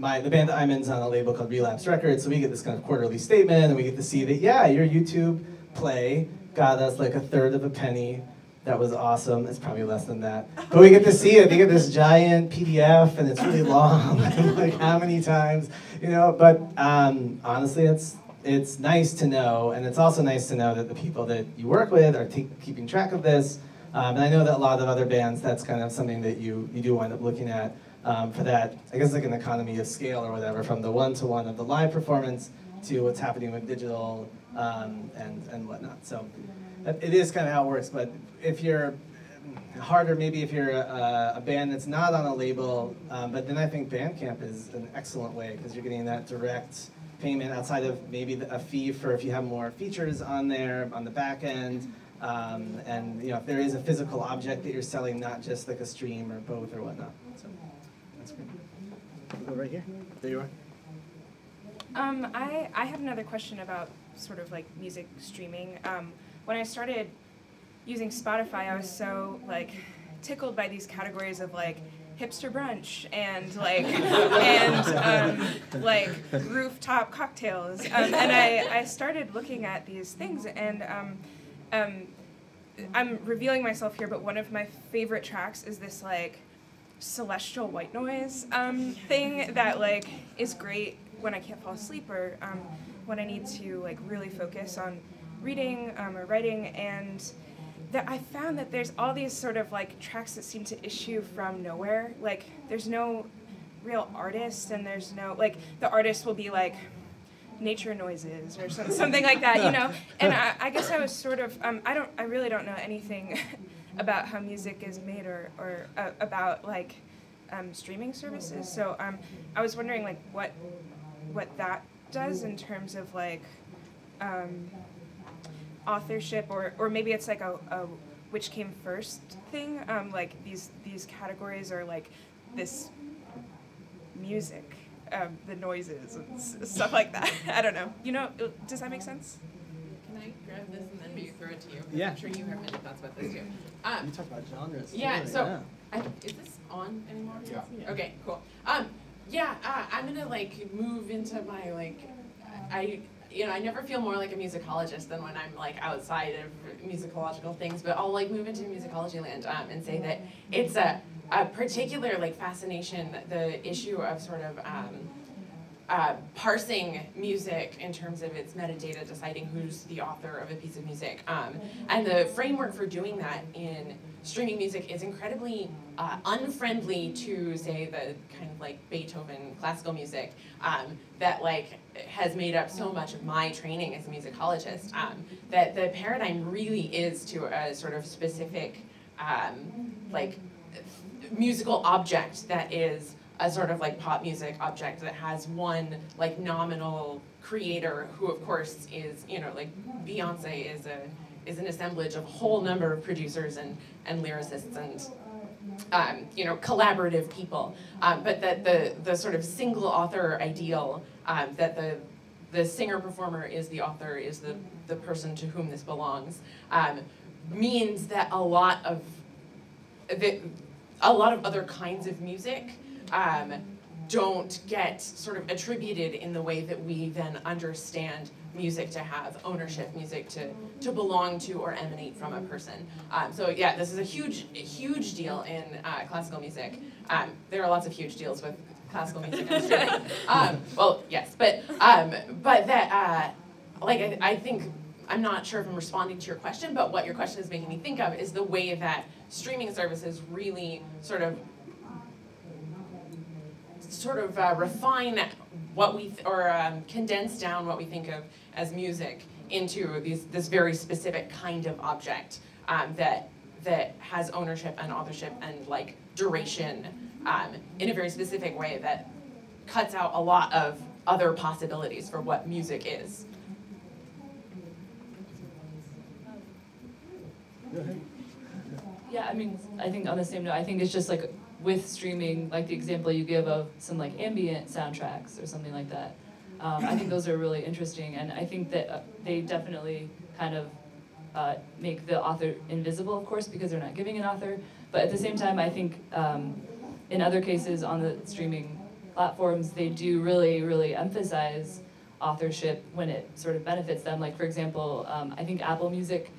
my the band that I'm in's on a label called Relapse Records, so we get this kind of quarterly statement, and we get to see that yeah, your YouTube play got us like a third of a penny. That was awesome. It's probably less than that, but we get to see it. We get this giant PDF, and it's really long, like how many times, you know. But um, honestly, it's it's nice to know, and it's also nice to know that the people that you work with are keeping track of this. Um, and I know that a lot of other bands, that's kind of something that you you do wind up looking at um, for that, I guess like an economy of scale or whatever, from the one-to-one of the live performance to what's happening with digital um, and, and whatnot. So it is kind of how it works, but if you're harder, maybe if you're a, a band that's not on a label, um, but then I think Bandcamp is an excellent way because you're getting that direct payment outside of maybe a fee for if you have more features on there on the back end. Um, and you know if there is a physical object that you're selling, not just like a stream or both or whatnot. So go right here. There you are. Um, I, I have another question about sort of like music streaming. Um, when I started using Spotify, I was so like tickled by these categories of like hipster brunch and like and um, like rooftop cocktails. Um, and I, I started looking at these things and um, um, I'm revealing myself here, but one of my favorite tracks is this like celestial white noise um, thing that like is great when I can't fall asleep or um, when I need to like really focus on reading um, or writing. And that I found that there's all these sort of like tracks that seem to issue from nowhere. Like there's no real artist and there's no like the artist will be like nature noises or some, something like that you know? And I, I guess I was sort of um, I don't I really don't know anything about how music is made or, or uh, about like um, streaming services. So um, I was wondering like what what that does in terms of like um, authorship or, or maybe it's like a, a which came first thing. Um, like these these categories are like this music, um, the noises and stuff like that. I don't know. You know, does that make sense? Can I grab this and then maybe throw it to you? 'Cause Yeah. I'm sure you have many thoughts about this too. Um, You talk about genres. Yeah, too, so yeah. I, is this on anymore? Yeah. Okay, cool. Um, yeah, uh, I'm gonna like move into my like, I, you know, I never feel more like a musicologist than when I'm like outside of musicological things, but I'll like move into musicology land um, and say that it's a, a particular like fascination, the issue of sort of um, uh, parsing music in terms of its metadata, deciding who's the author of a piece of music. Um, and the framework for doing that in streaming music is incredibly uh, unfriendly to, say, the kind of like Beethoven classical music um, that like has made up so much of my training as a musicologist. Um, that the paradigm really is to a sort of specific, um, like, musical object that is a sort of like pop music object that has one like nominal creator who of course is you know like Beyonce is a is an assemblage of a whole number of producers and and lyricists and um, you know collaborative people. Um, but that the the sort of single author ideal um, that the the singer performer is the author is the the person to whom this belongs um, means that a lot of the, a lot of other kinds of music um, don't get sort of attributed in the way that we then understand music to have ownership, music to, to belong to or emanate from a person. Um, so yeah, this is a huge, huge deal in uh, classical music. Um, there are lots of huge deals with classical music um, well, yes, but um, but that uh, like I, I think I'm not sure if I'm responding to your question, but what your question is making me think of is the way that streaming services really sort of sort of uh, refine what we th- or um, condense down what we think of as music into these this very specific kind of object um, that that has ownership and authorship and like duration um, in a very specific way that cuts out a lot of other possibilities for what music is. Yeah, I mean, I think on the same note, I think it's just like with streaming, like the example you give of some like ambient soundtracks or something like that. Um, I think those are really interesting, and I think that uh, they definitely kind of uh, make the author invisible, of course, because they're not giving an author. But at the same time, I think um, in other cases on the streaming platforms, they do really, really emphasize authorship when it sort of benefits them. Like for example, um, I think Apple Music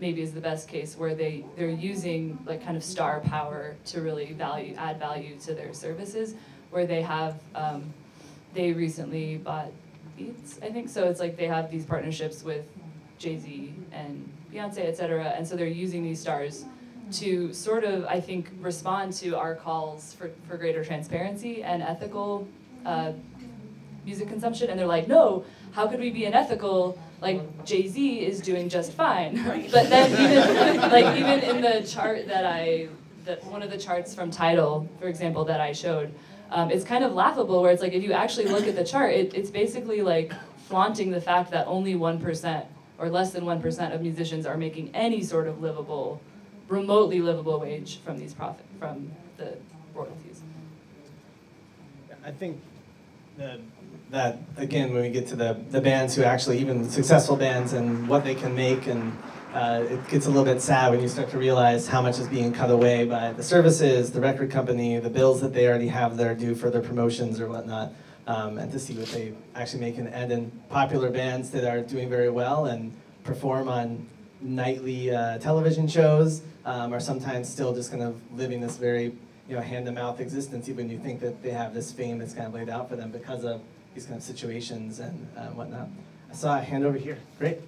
maybe is the best case where they they're using like kind of star power to really value add value to their services, where they have um, they recently bought Beats, I think. So it's like they have these partnerships with Jay Z and Beyonce, et cetera, and so they're using these stars to sort of, I think, respond to our calls for, for greater transparency and ethical uh, music consumption. And they're like, no, how could we be unethical? Like Jay Z is doing just fine. but then even like even in the chart that I, that one of the charts from Tidal, for example, that I showed, um, it's kind of laughable. Where it's like if you actually look at the chart, it, it's basically like flaunting the fact that only one percent or less than one percent of musicians are making any sort of livable remotely livable wage from these profit from the royalties. I think that, that again, when we get to the, the bands who actually, even successful bands and what they can make, and uh, it gets a little bit sad when you start to realize how much is being cut away by the services, the record company, the bills that they already have that are due for their promotions or whatnot, um, and to see what they actually make. And, and popular bands that are doing very well and perform on nightly uh, television shows um, are sometimes still just kind of living this very you know hand-to-mouth existence even you think that they have this fame that's kind of laid out for them because of these kind of situations and uh, whatnot. I saw a hand over here. Great.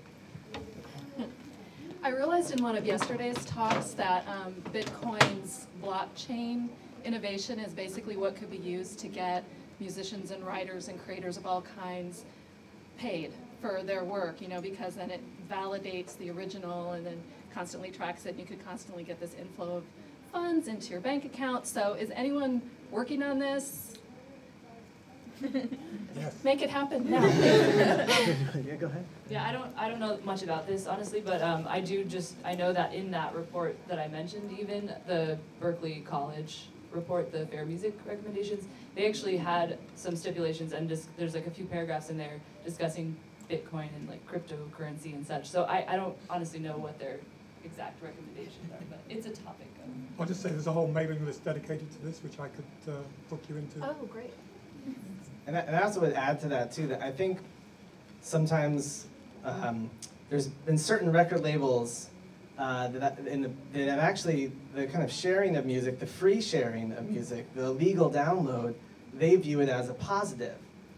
I realized in one of yesterday's talks that um, Bitcoin's blockchain innovation is basically what could be used to get musicians and writers and creators of all kinds paid for their work, you know, because then it validates the original and then constantly tracks it. And you could constantly get this inflow of funds into your bank account. So is anyone working on this? Make it happen now. yeah, go ahead. Yeah, I don't I don't know much about this honestly, but um, I do just I know that in that report that I mentioned, even the Berklee College report, the fair music recommendations, they actually had some stipulations and just there's like a few paragraphs in there discussing Bitcoin and like cryptocurrency and such. So I, I don't honestly know what their exact recommendations are, but it's a topic. I'll just say there's a whole mailing list dedicated to this, which I could uh, book you into. Oh, great. And I, and I also would add to that too that I think sometimes um, there's been certain record labels uh, that, in the, that have actually the kind of sharing of music, the free sharing of music, the legal download, they view it as a.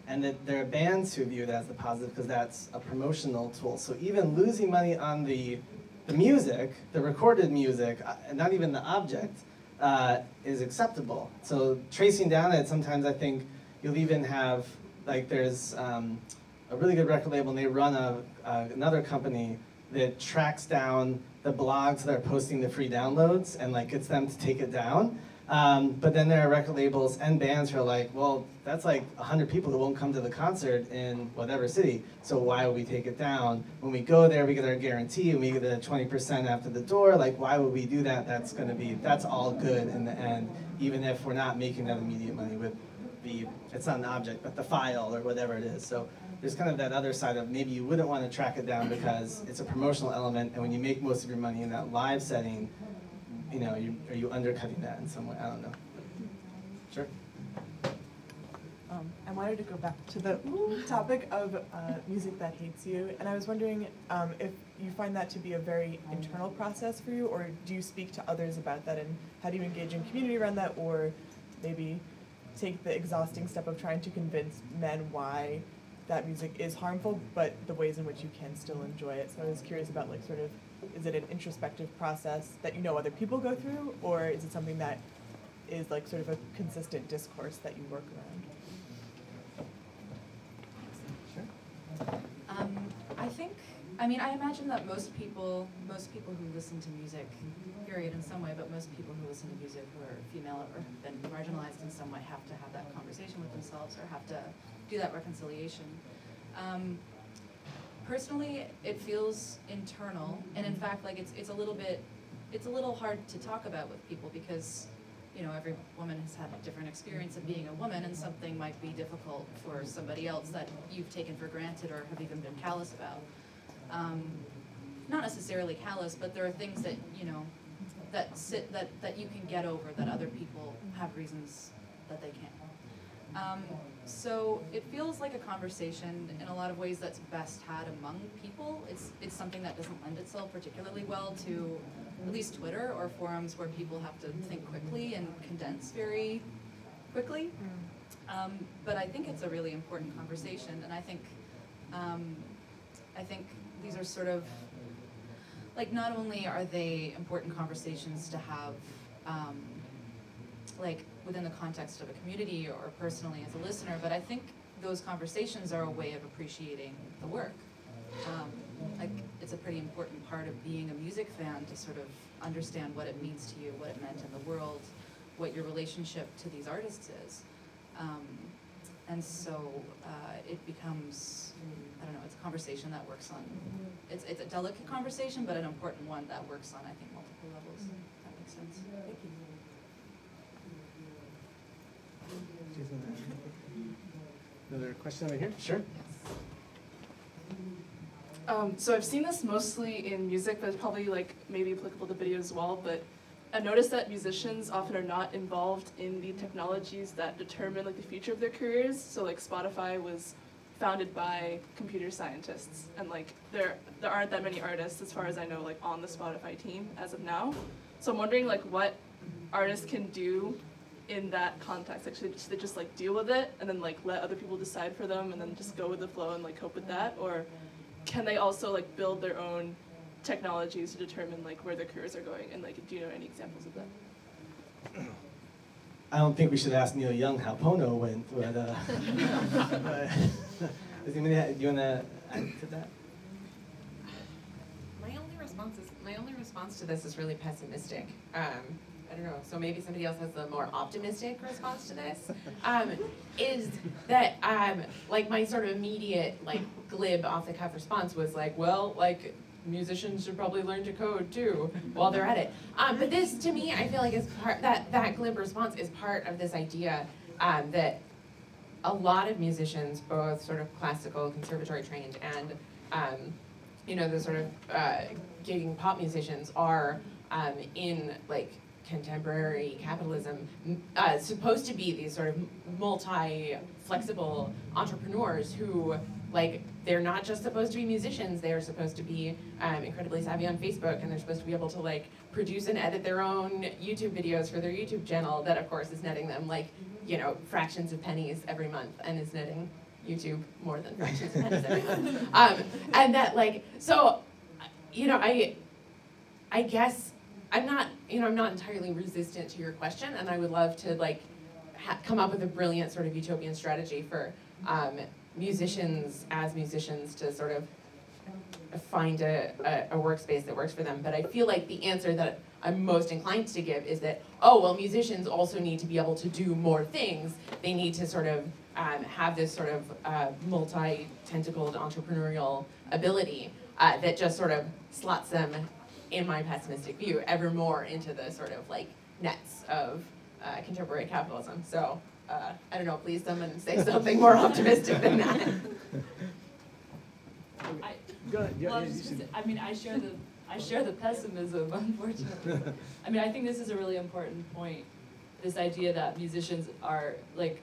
And that there are bands who view it as the positive because that's a promotional tool. So even losing money on the, the music, the recorded music, uh, not even the object, uh, is acceptable. So tracing down it, sometimes I think you'll even have, like there's um, a really good record label and they run a, uh, another company that tracks down the blogs that are posting the free downloads and like gets them to take it down. Um, but then there are record labels and bands who are like, well, that's like 100 people who won't come to the concert in whatever city, so why would we take it down? When we go there, we get our guarantee and we get the 20% after the door, like why would we do that? That's gonna be, that's all good in the end, even if we're not making that immediate money with the, it's not an object, but the file or whatever it is. So there's kind of that other side of maybe you wouldn't want to track it down because it's a promotional element, and when you make most of your money in that live setting, you know, you, are you undercutting that in some way? I don't know. Sure. Um, I wanted to go back to the topic of uh, music that hates you, and I was wondering um, if you find that to be a very internal process for you, or do you speak to others about that, and how do you engage in community around that, or maybe take the exhausting step of trying to convince men why that music is harmful, but the ways in which you can still enjoy it. So I was curious about like sort of, is it an introspective process that you know other people go through, or is it something that is like sort of a consistent discourse that you work around? Um, I think I mean, I imagine that most people, most people who listen to music, period, in some way, but most people who listen to music who are female or have been marginalized in some way have to have that conversation with themselves or have to do that reconciliation. Um, personally, it feels internal, and in fact, like it's it's a little bit, it's a little hard to talk about with people because, you know, every woman has had a different experience of being a woman, and something might be difficult for somebody else that you've taken for granted or have even been callous about. Um, not necessarily callous, but there are things that you know that sit that that you can get over that other people have reasons that they can't. Um, so it feels like a conversation in a lot of ways that's best had among people. It's it's something that doesn't lend itself particularly well to at least Twitter or forums where people have to think quickly and condense very quickly. Um, but I think it's a really important conversation, and I think um, I think these are sort of like not only are they important conversations to have um, like within the context of a community or personally as a listener, but I think those conversations are a way of appreciating the work. Um, like it's a pretty important part of being a music fan to sort of understand what it means to you, what it meant in the world, what your relationship to these artists is. Um, and so uh, it becomes, I don't know, it's a conversation that works on, it's, it's a delicate conversation, but an important one that works on, I think, multiple levels. If that makes sense. Thank you. Another question over here? Sure. Um, so I've seen this mostly in music, but it's probably like maybe applicable to video as well. But I noticed that musicians often are not involved in the technologies that determine like the future of their careers. So like Spotify was founded by computer scientists, and like there there aren't that many artists, as far as I know, like on the Spotify team as of now. So I'm wondering like what artists can do in that context. Like should should they just like deal with it and then like let other people decide for them and then just go with the flow and like cope with that, or can they also like build their own technologies to determine like where their careers are going and like do you know any examples of that I don't think we should ask Neil Young how Pono went, but, uh, but does anybody do you want to add to that? My only response is, my only response to this is really pessimistic. Um, I don't know, so maybe somebody else has a more optimistic response to this. Um, is that, um, like my sort of immediate, like glib off the cuff response was like, well, like musicians should probably learn to code too while they're at it. Um, but this, to me, I feel like is part, that, that glib response is part of this idea, um, that a lot of musicians, both sort of classical, conservatory trained, and um, you know the sort of uh, gigging pop musicians are um, in like contemporary capitalism uh, supposed to be these sort of multi-flexible entrepreneurs who like they're not just supposed to be musicians they are supposed to be um, incredibly savvy on facebook and they're supposed to be able to like produce and edit their own youtube videos for their youtube channel that of course is netting them like you know fractions of pennies every month and is netting youtube more than fractions of pennies every month. Um, and that like so you know i i guess i'm not you know i'm not entirely resistant to your question and i would love to like ha- come up with a brilliant sort of utopian strategy for um, musicians as musicians to sort of find a, a, a workspace that works for them. But I feel like the answer that I'm most inclined to give is that, oh, well, musicians also need to be able to do more things. They need to sort of um, have this sort of uh, multi tentacled entrepreneurial ability uh, that just sort of slots them, in my pessimistic view, ever more into the sort of like nets of uh, contemporary capitalism. So uh, I don't know, please someone say something more optimistic than that. I, Go ahead. Yeah, well, yeah, was just say- I mean, I share the, I share the pessimism, unfortunately. I mean, I think this is a really important point. This idea that musicians are like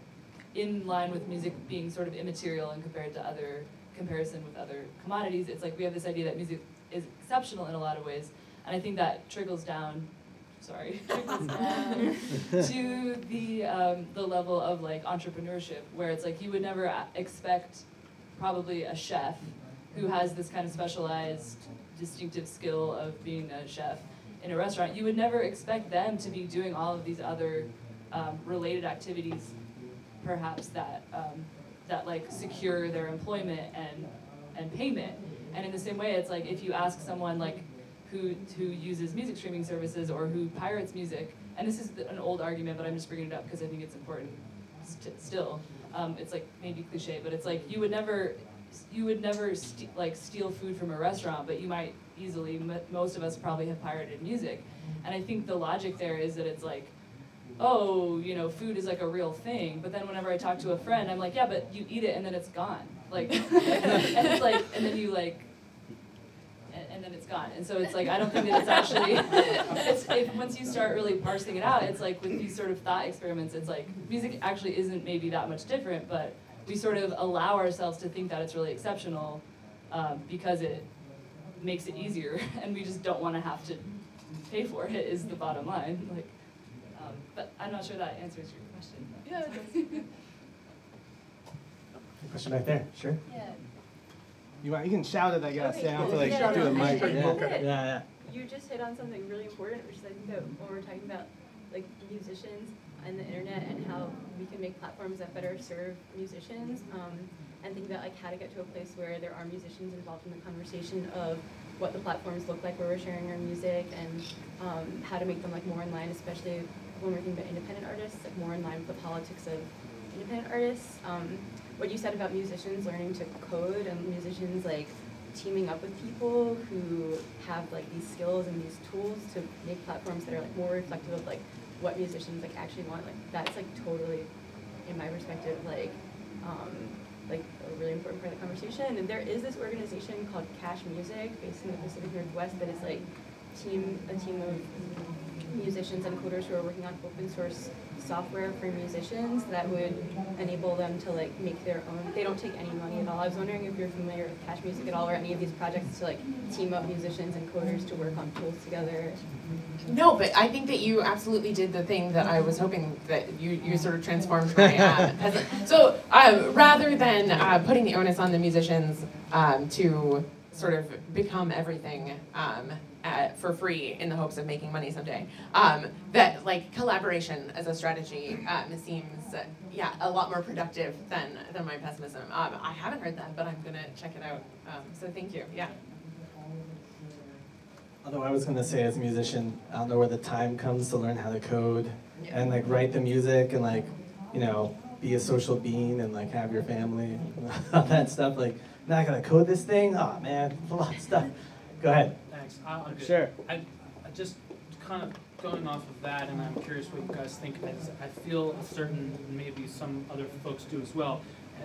in line with music being sort of immaterial and compared to other comparison with other commodities. It's like we have this idea that music is exceptional in a lot of ways, and I think that trickles down. Sorry, trickles to the um, the level of like entrepreneurship, where it's like you would never expect probably a chef who has this kind of specialized distinctive skill of being a chef in a restaurant. You would never expect them to be doing all of these other um, related activities perhaps that um, that like secure their employment and and payment. And in the same way, it's like if you ask someone like who who uses music streaming services or who pirates music, and this is an old argument, but I'm just bringing it up because I think it's important st- still. Um, it's like maybe cliche, but it's like you would never you would never st- like steal food from a restaurant, but you might easily. Most of us probably have pirated music, and I think the logic there is that it's like, oh, you know, food is like a real thing. But then whenever I talk to a friend, I'm like, yeah, but you eat it and then it's gone. Like, and it's like, and then you like. And, and then it's gone, and so it's like I don't think that it's actually. it's if once you start really parsing it out, it's like with these sort of thought experiments, it's like music actually isn't maybe that much different, but we sort of allow ourselves to think that it's really exceptional um, because it makes it easier, and we just don't want to have to pay for it. Is the bottom line. Like, um, but I'm not sure that answers your question. Yeah, it does. Question right there, sure. Yeah. You want, you can shout it, I guess, Okay, you don't to like yeah, do the mic. I Yeah, that yeah, yeah. You just hit on something really important, which is I think that when we're talking about like musicians and the internet and how we can make platforms that better serve musicians, um, and think about like how to get to a place where there are musicians involved in the conversation of what the platforms look like where we're sharing our music and um, how to make them like more in line, especially when we're thinking about independent artists, like more in line with the politics of independent artists. Um, what you said about musicians learning to code and musicians like teaming up with people who have like these skills and these tools to make platforms that are like more reflective of like what musicians like actually want like that's like totally in my perspective like um, like a really important part of the conversation. And there is this organization called cash music based in the pacific northwest that is like team a team of musicians and coders who are working on open source software for musicians that would enable them to like make their own they don't take any money at all i was wondering if you're familiar with cash music at all or any of these projects to like team up musicians and coders to work on tools together No, but I think that you absolutely did the thing that I was hoping that you, you sort of transformed my uh, peasant. So um, rather than uh, putting the onus on the musicians um, to sort of become everything um, at, for free in the hopes of making money someday, um, that like collaboration as a strategy um, seems uh, yeah a lot more productive than than my pessimism. Um, I haven't heard that, but I'm gonna check it out. Um, so thank you. Yeah. Although I was gonna say as a musician, I don't know where the time comes to learn how to code and like write the music and like, you know, be a social being and like have your family and all that stuff. Like, now I gotta code this thing? Oh man, a lot of stuff. Go ahead. Thanks. I- I'm good. Sure. I, I just kind of going off of that, and I'm curious what you guys think. I, I feel a certain, maybe some other folks do as well,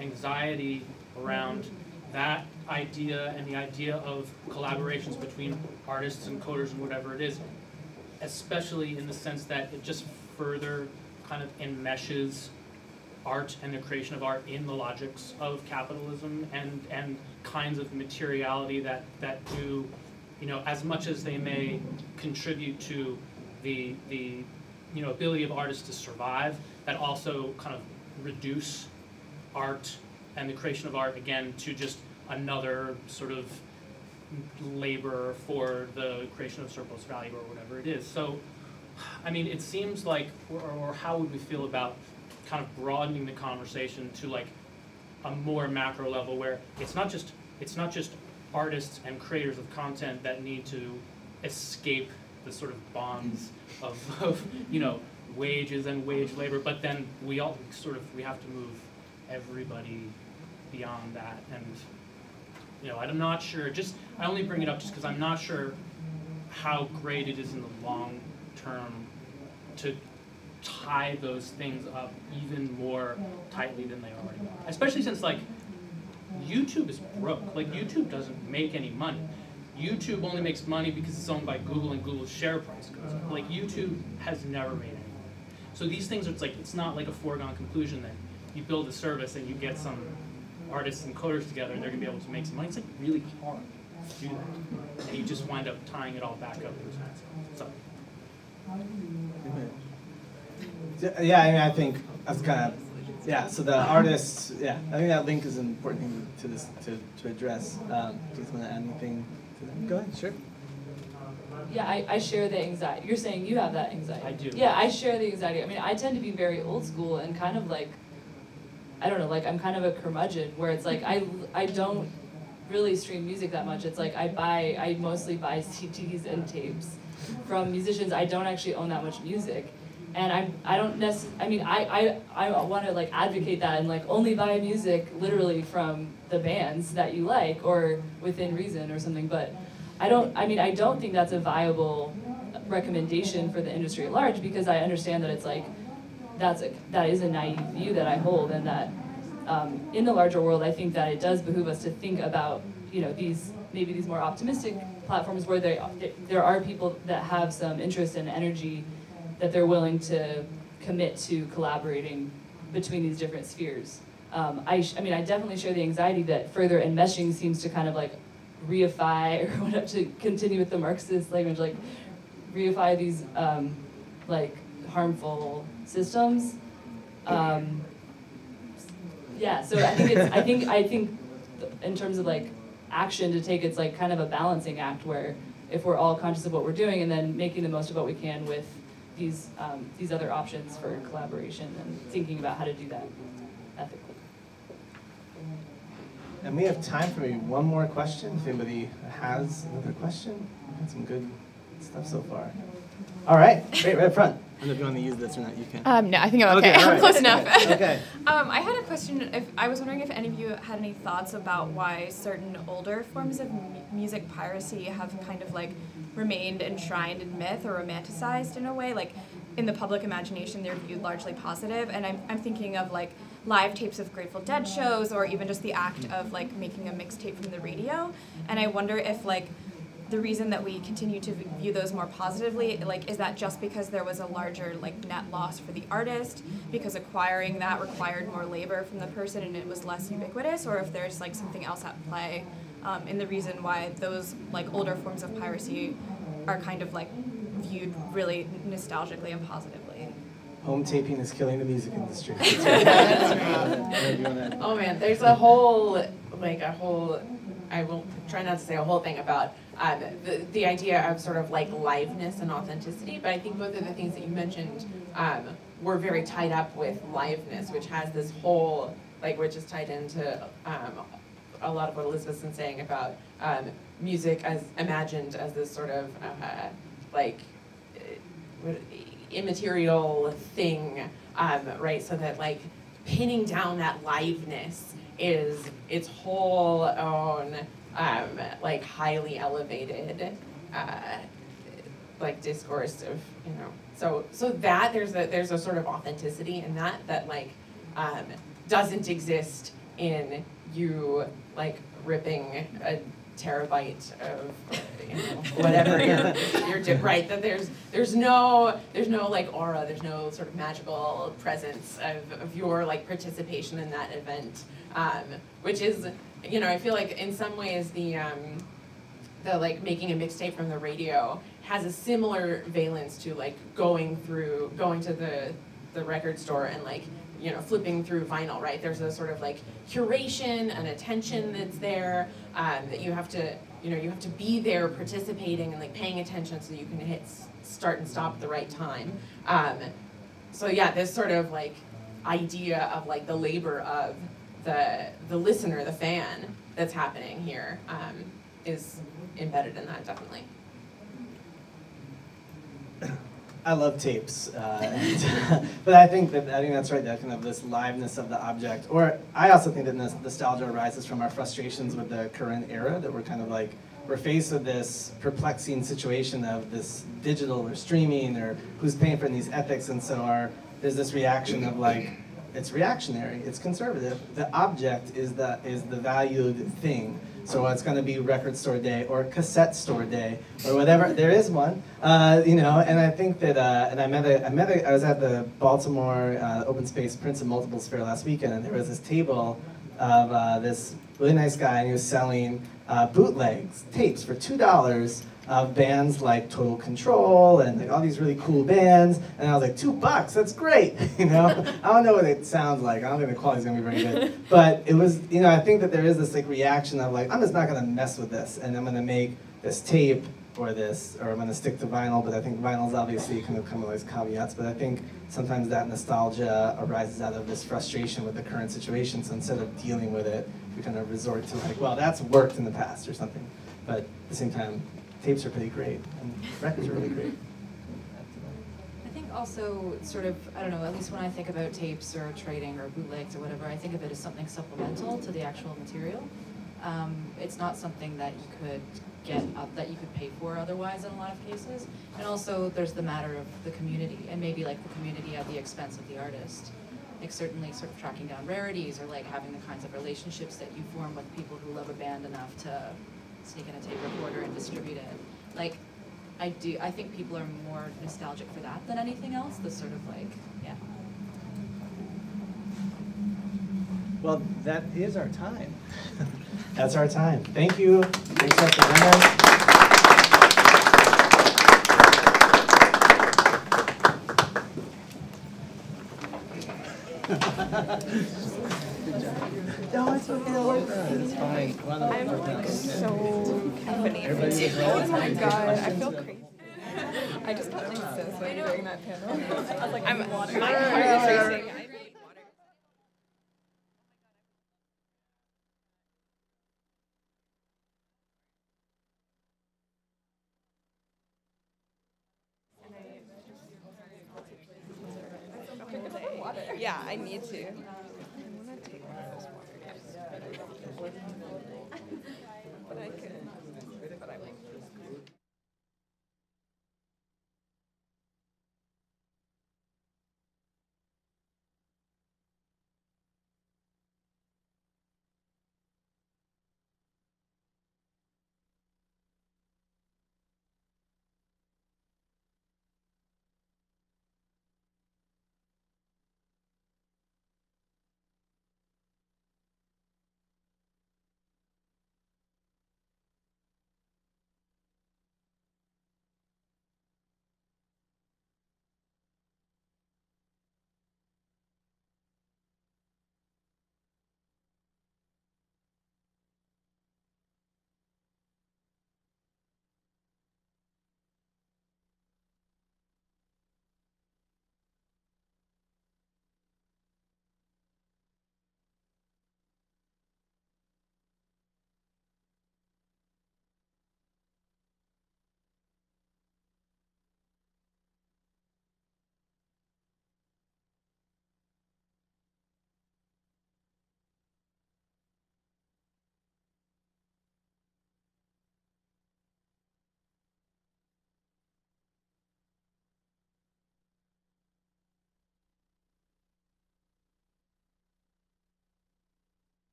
anxiety around that idea and the idea of collaborations between artists and coders and whatever it is, especially in the sense that it just further kind of enmeshes art and the creation of art in the logics of capitalism and, and kinds of materiality that, that do, you know, as much as they may contribute to the, the, you know, ability of artists to survive, that also kind of reduce art and the creation of art again to just another sort of labor for the creation of surplus value or whatever it is. So, I mean, it seems like, or, or how would we feel about kind of broadening the conversation to like a more macro level where it's not just it's not just artists and creators of content that need to escape the sort of bonds mm. of, of you know wages and wage labor, but then we all sort of we have to move everybody beyond that. And you know I'm not sure just I only bring it up just because I'm not sure how great it is in the long term to tie those things up even more tightly than they already are. Especially since like YouTube is broke. Like YouTube doesn't make any money. YouTube only makes money because it's owned by Google and Google's share price goes up. Like YouTube has never made any money. So these things are it's like it's not like a foregone conclusion that you build a service and you get some artists and coders together and they're gonna be able to make some money. It's like really hard to do that. And you just wind up tying it all back up. So Yeah, I mean, I think that's kind of, yeah, so the artists, yeah, I think that link is an important thing to this, to, to address. Um, do you want to add anything to that? Go ahead, sure. Yeah, I, I share the anxiety. You're saying you have that anxiety. I do. Yeah, I share the anxiety. I mean, I tend to be very old school and kind of like, I don't know, like I'm kind of a curmudgeon where it's like I, I don't really stream music that much. It's like I buy, I mostly buy CDs and tapes from musicians. I don't actually own that much music. And I, I don't necessarily, I mean, I, I, I want to like advocate that and like only buy music literally from the bands that you like or within reason or something. But I don't, I mean, I don't think that's a viable recommendation for the industry at large because I understand that it's like, that's a, that is a naive view that I hold and that um, in the larger world, I think that it does behoove us to think about, you know, these, maybe these more optimistic platforms where there, there are people that have some interest and energy that they're willing to commit to collaborating between these different spheres. Um, I, I mean, I definitely share the anxiety that further enmeshing seems to kind of like reify, or whatever, to continue with the Marxist language, like reify these um, like harmful systems. Um, yeah, so I think it's, I think, I think th- in terms of like action to take, it's like kind of a balancing act where if we're all conscious of what we're doing and then making the most of what we can with these, um, these other options for collaboration and thinking about how to do that ethically. And we have time for maybe one more question, if anybody has another question. We've had some good stuff so far. All right, great, right up front. I don't know if you want to use this or not, you can. Um, no, I think I'm okay. Okay, all I'm close enough. Okay. um, I had a question. If I was wondering if any of you had any thoughts about why certain older forms of m- music piracy have kind of like remained enshrined in myth or romanticized in a way, like in the public imagination they're viewed largely positive. And I'm I'm thinking of like live tapes of Grateful Dead shows, or even just the act of like making a mixtape from the radio. And I wonder if like the reason that we continue to view those more positively, like, is that just because there was a larger like net loss for the artist because acquiring that required more labor from the person and it was less ubiquitous, or if there's like something else at play um, in the reason why those like older forms of piracy are kind of like viewed really nostalgically and positively. Home taping is killing the music industry. Oh man, there's a whole, like a whole, I will try not to say a whole thing about um, the, the idea of sort of like liveness and authenticity, but I think both of the things that you mentioned um, were very tied up with liveness, which has this whole, like, which is tied into um, a lot of what Elizabeth's been saying about um, music as imagined as this sort of uh, like uh, immaterial thing, um, right? So that like pinning down that liveness is its whole own um, like highly elevated uh, like discourse of you know so so that there's a there's a sort of authenticity in that that like um, doesn't exist in you like ripping a terabyte of you know whatever you're you're di- right that there's there's no there's no like aura there's no sort of magical presence of, of your like participation in that event. Um, which is you know I feel like in some ways the um, the like making a mixtape from the radio has a similar valence to like going through going to the the record store and like you know flipping through vinyl right? There's a sort of like curation and attention that's there um, that you have to you know you have to be there participating and like paying attention so you can hit start and stop at the right time. Um, so yeah this sort of like idea of like the labor of the the listener the fan that's happening here um, is embedded in that definitely I love tapes, uh, but I think that I think that's right. That kind of this liveness of the object, or I also think that nos- nostalgia arises from our frustrations with the current era. That we're kind of like we're faced with this perplexing situation of this digital or streaming or who's paying for these ethics, and so our there's this reaction of like it's reactionary, it's conservative. The object is the is the valued thing. So it's going to be record store day or cassette store day or whatever. There is one, uh, you know. And I think that, uh, and I met a, I met a, I was at the Baltimore uh, Open Space Prince of Multiples Fair last weekend, and there was this table of uh, this really nice guy, and he was selling uh, bootlegs tapes for two dollars of bands like Total Control and like all these really cool bands. And I was like, two bucks, that's great. you know, I don't know what it sounds like. I don't think the quality's gonna be very good. But it was, you know, I think that there is this like reaction of like, I'm just not gonna mess with this, and I'm gonna make this tape or this, or I'm gonna stick to vinyl. But I think vinyl's obviously kind of come with those caveats. But I think sometimes that nostalgia arises out of this frustration with the current situation. So instead of dealing with it, we kind of resort to like, well, that's worked in the past or something. But at the same time, tapes are pretty great, and records are really great. I think also sort of, I don't know, at least when I think about tapes or trading or bootlegs or whatever, I think of it as something supplemental to the actual material. Um, it's not something that you could get, that you could pay for otherwise in a lot of cases. And also, there's the matter of the community, and maybe like the community at the expense of the artist. Like certainly sort of tracking down rarities or like having the kinds of relationships that you form with people who love a band enough to sneak in a tape recorder and distribute it. Like, I do, I think people are more nostalgic for that than anything else, the sort of like, yeah. Well, that is our time. That's our time. Thank you. Thanks for presenting. No, it's okay. Don't worry about it. It's fine. Well, I'm like so caffeinated. Oh my god, I feel crazy. I just felt like so sweaty during that panel. I was like, I'm, my heart is racing. Yeah, I need to.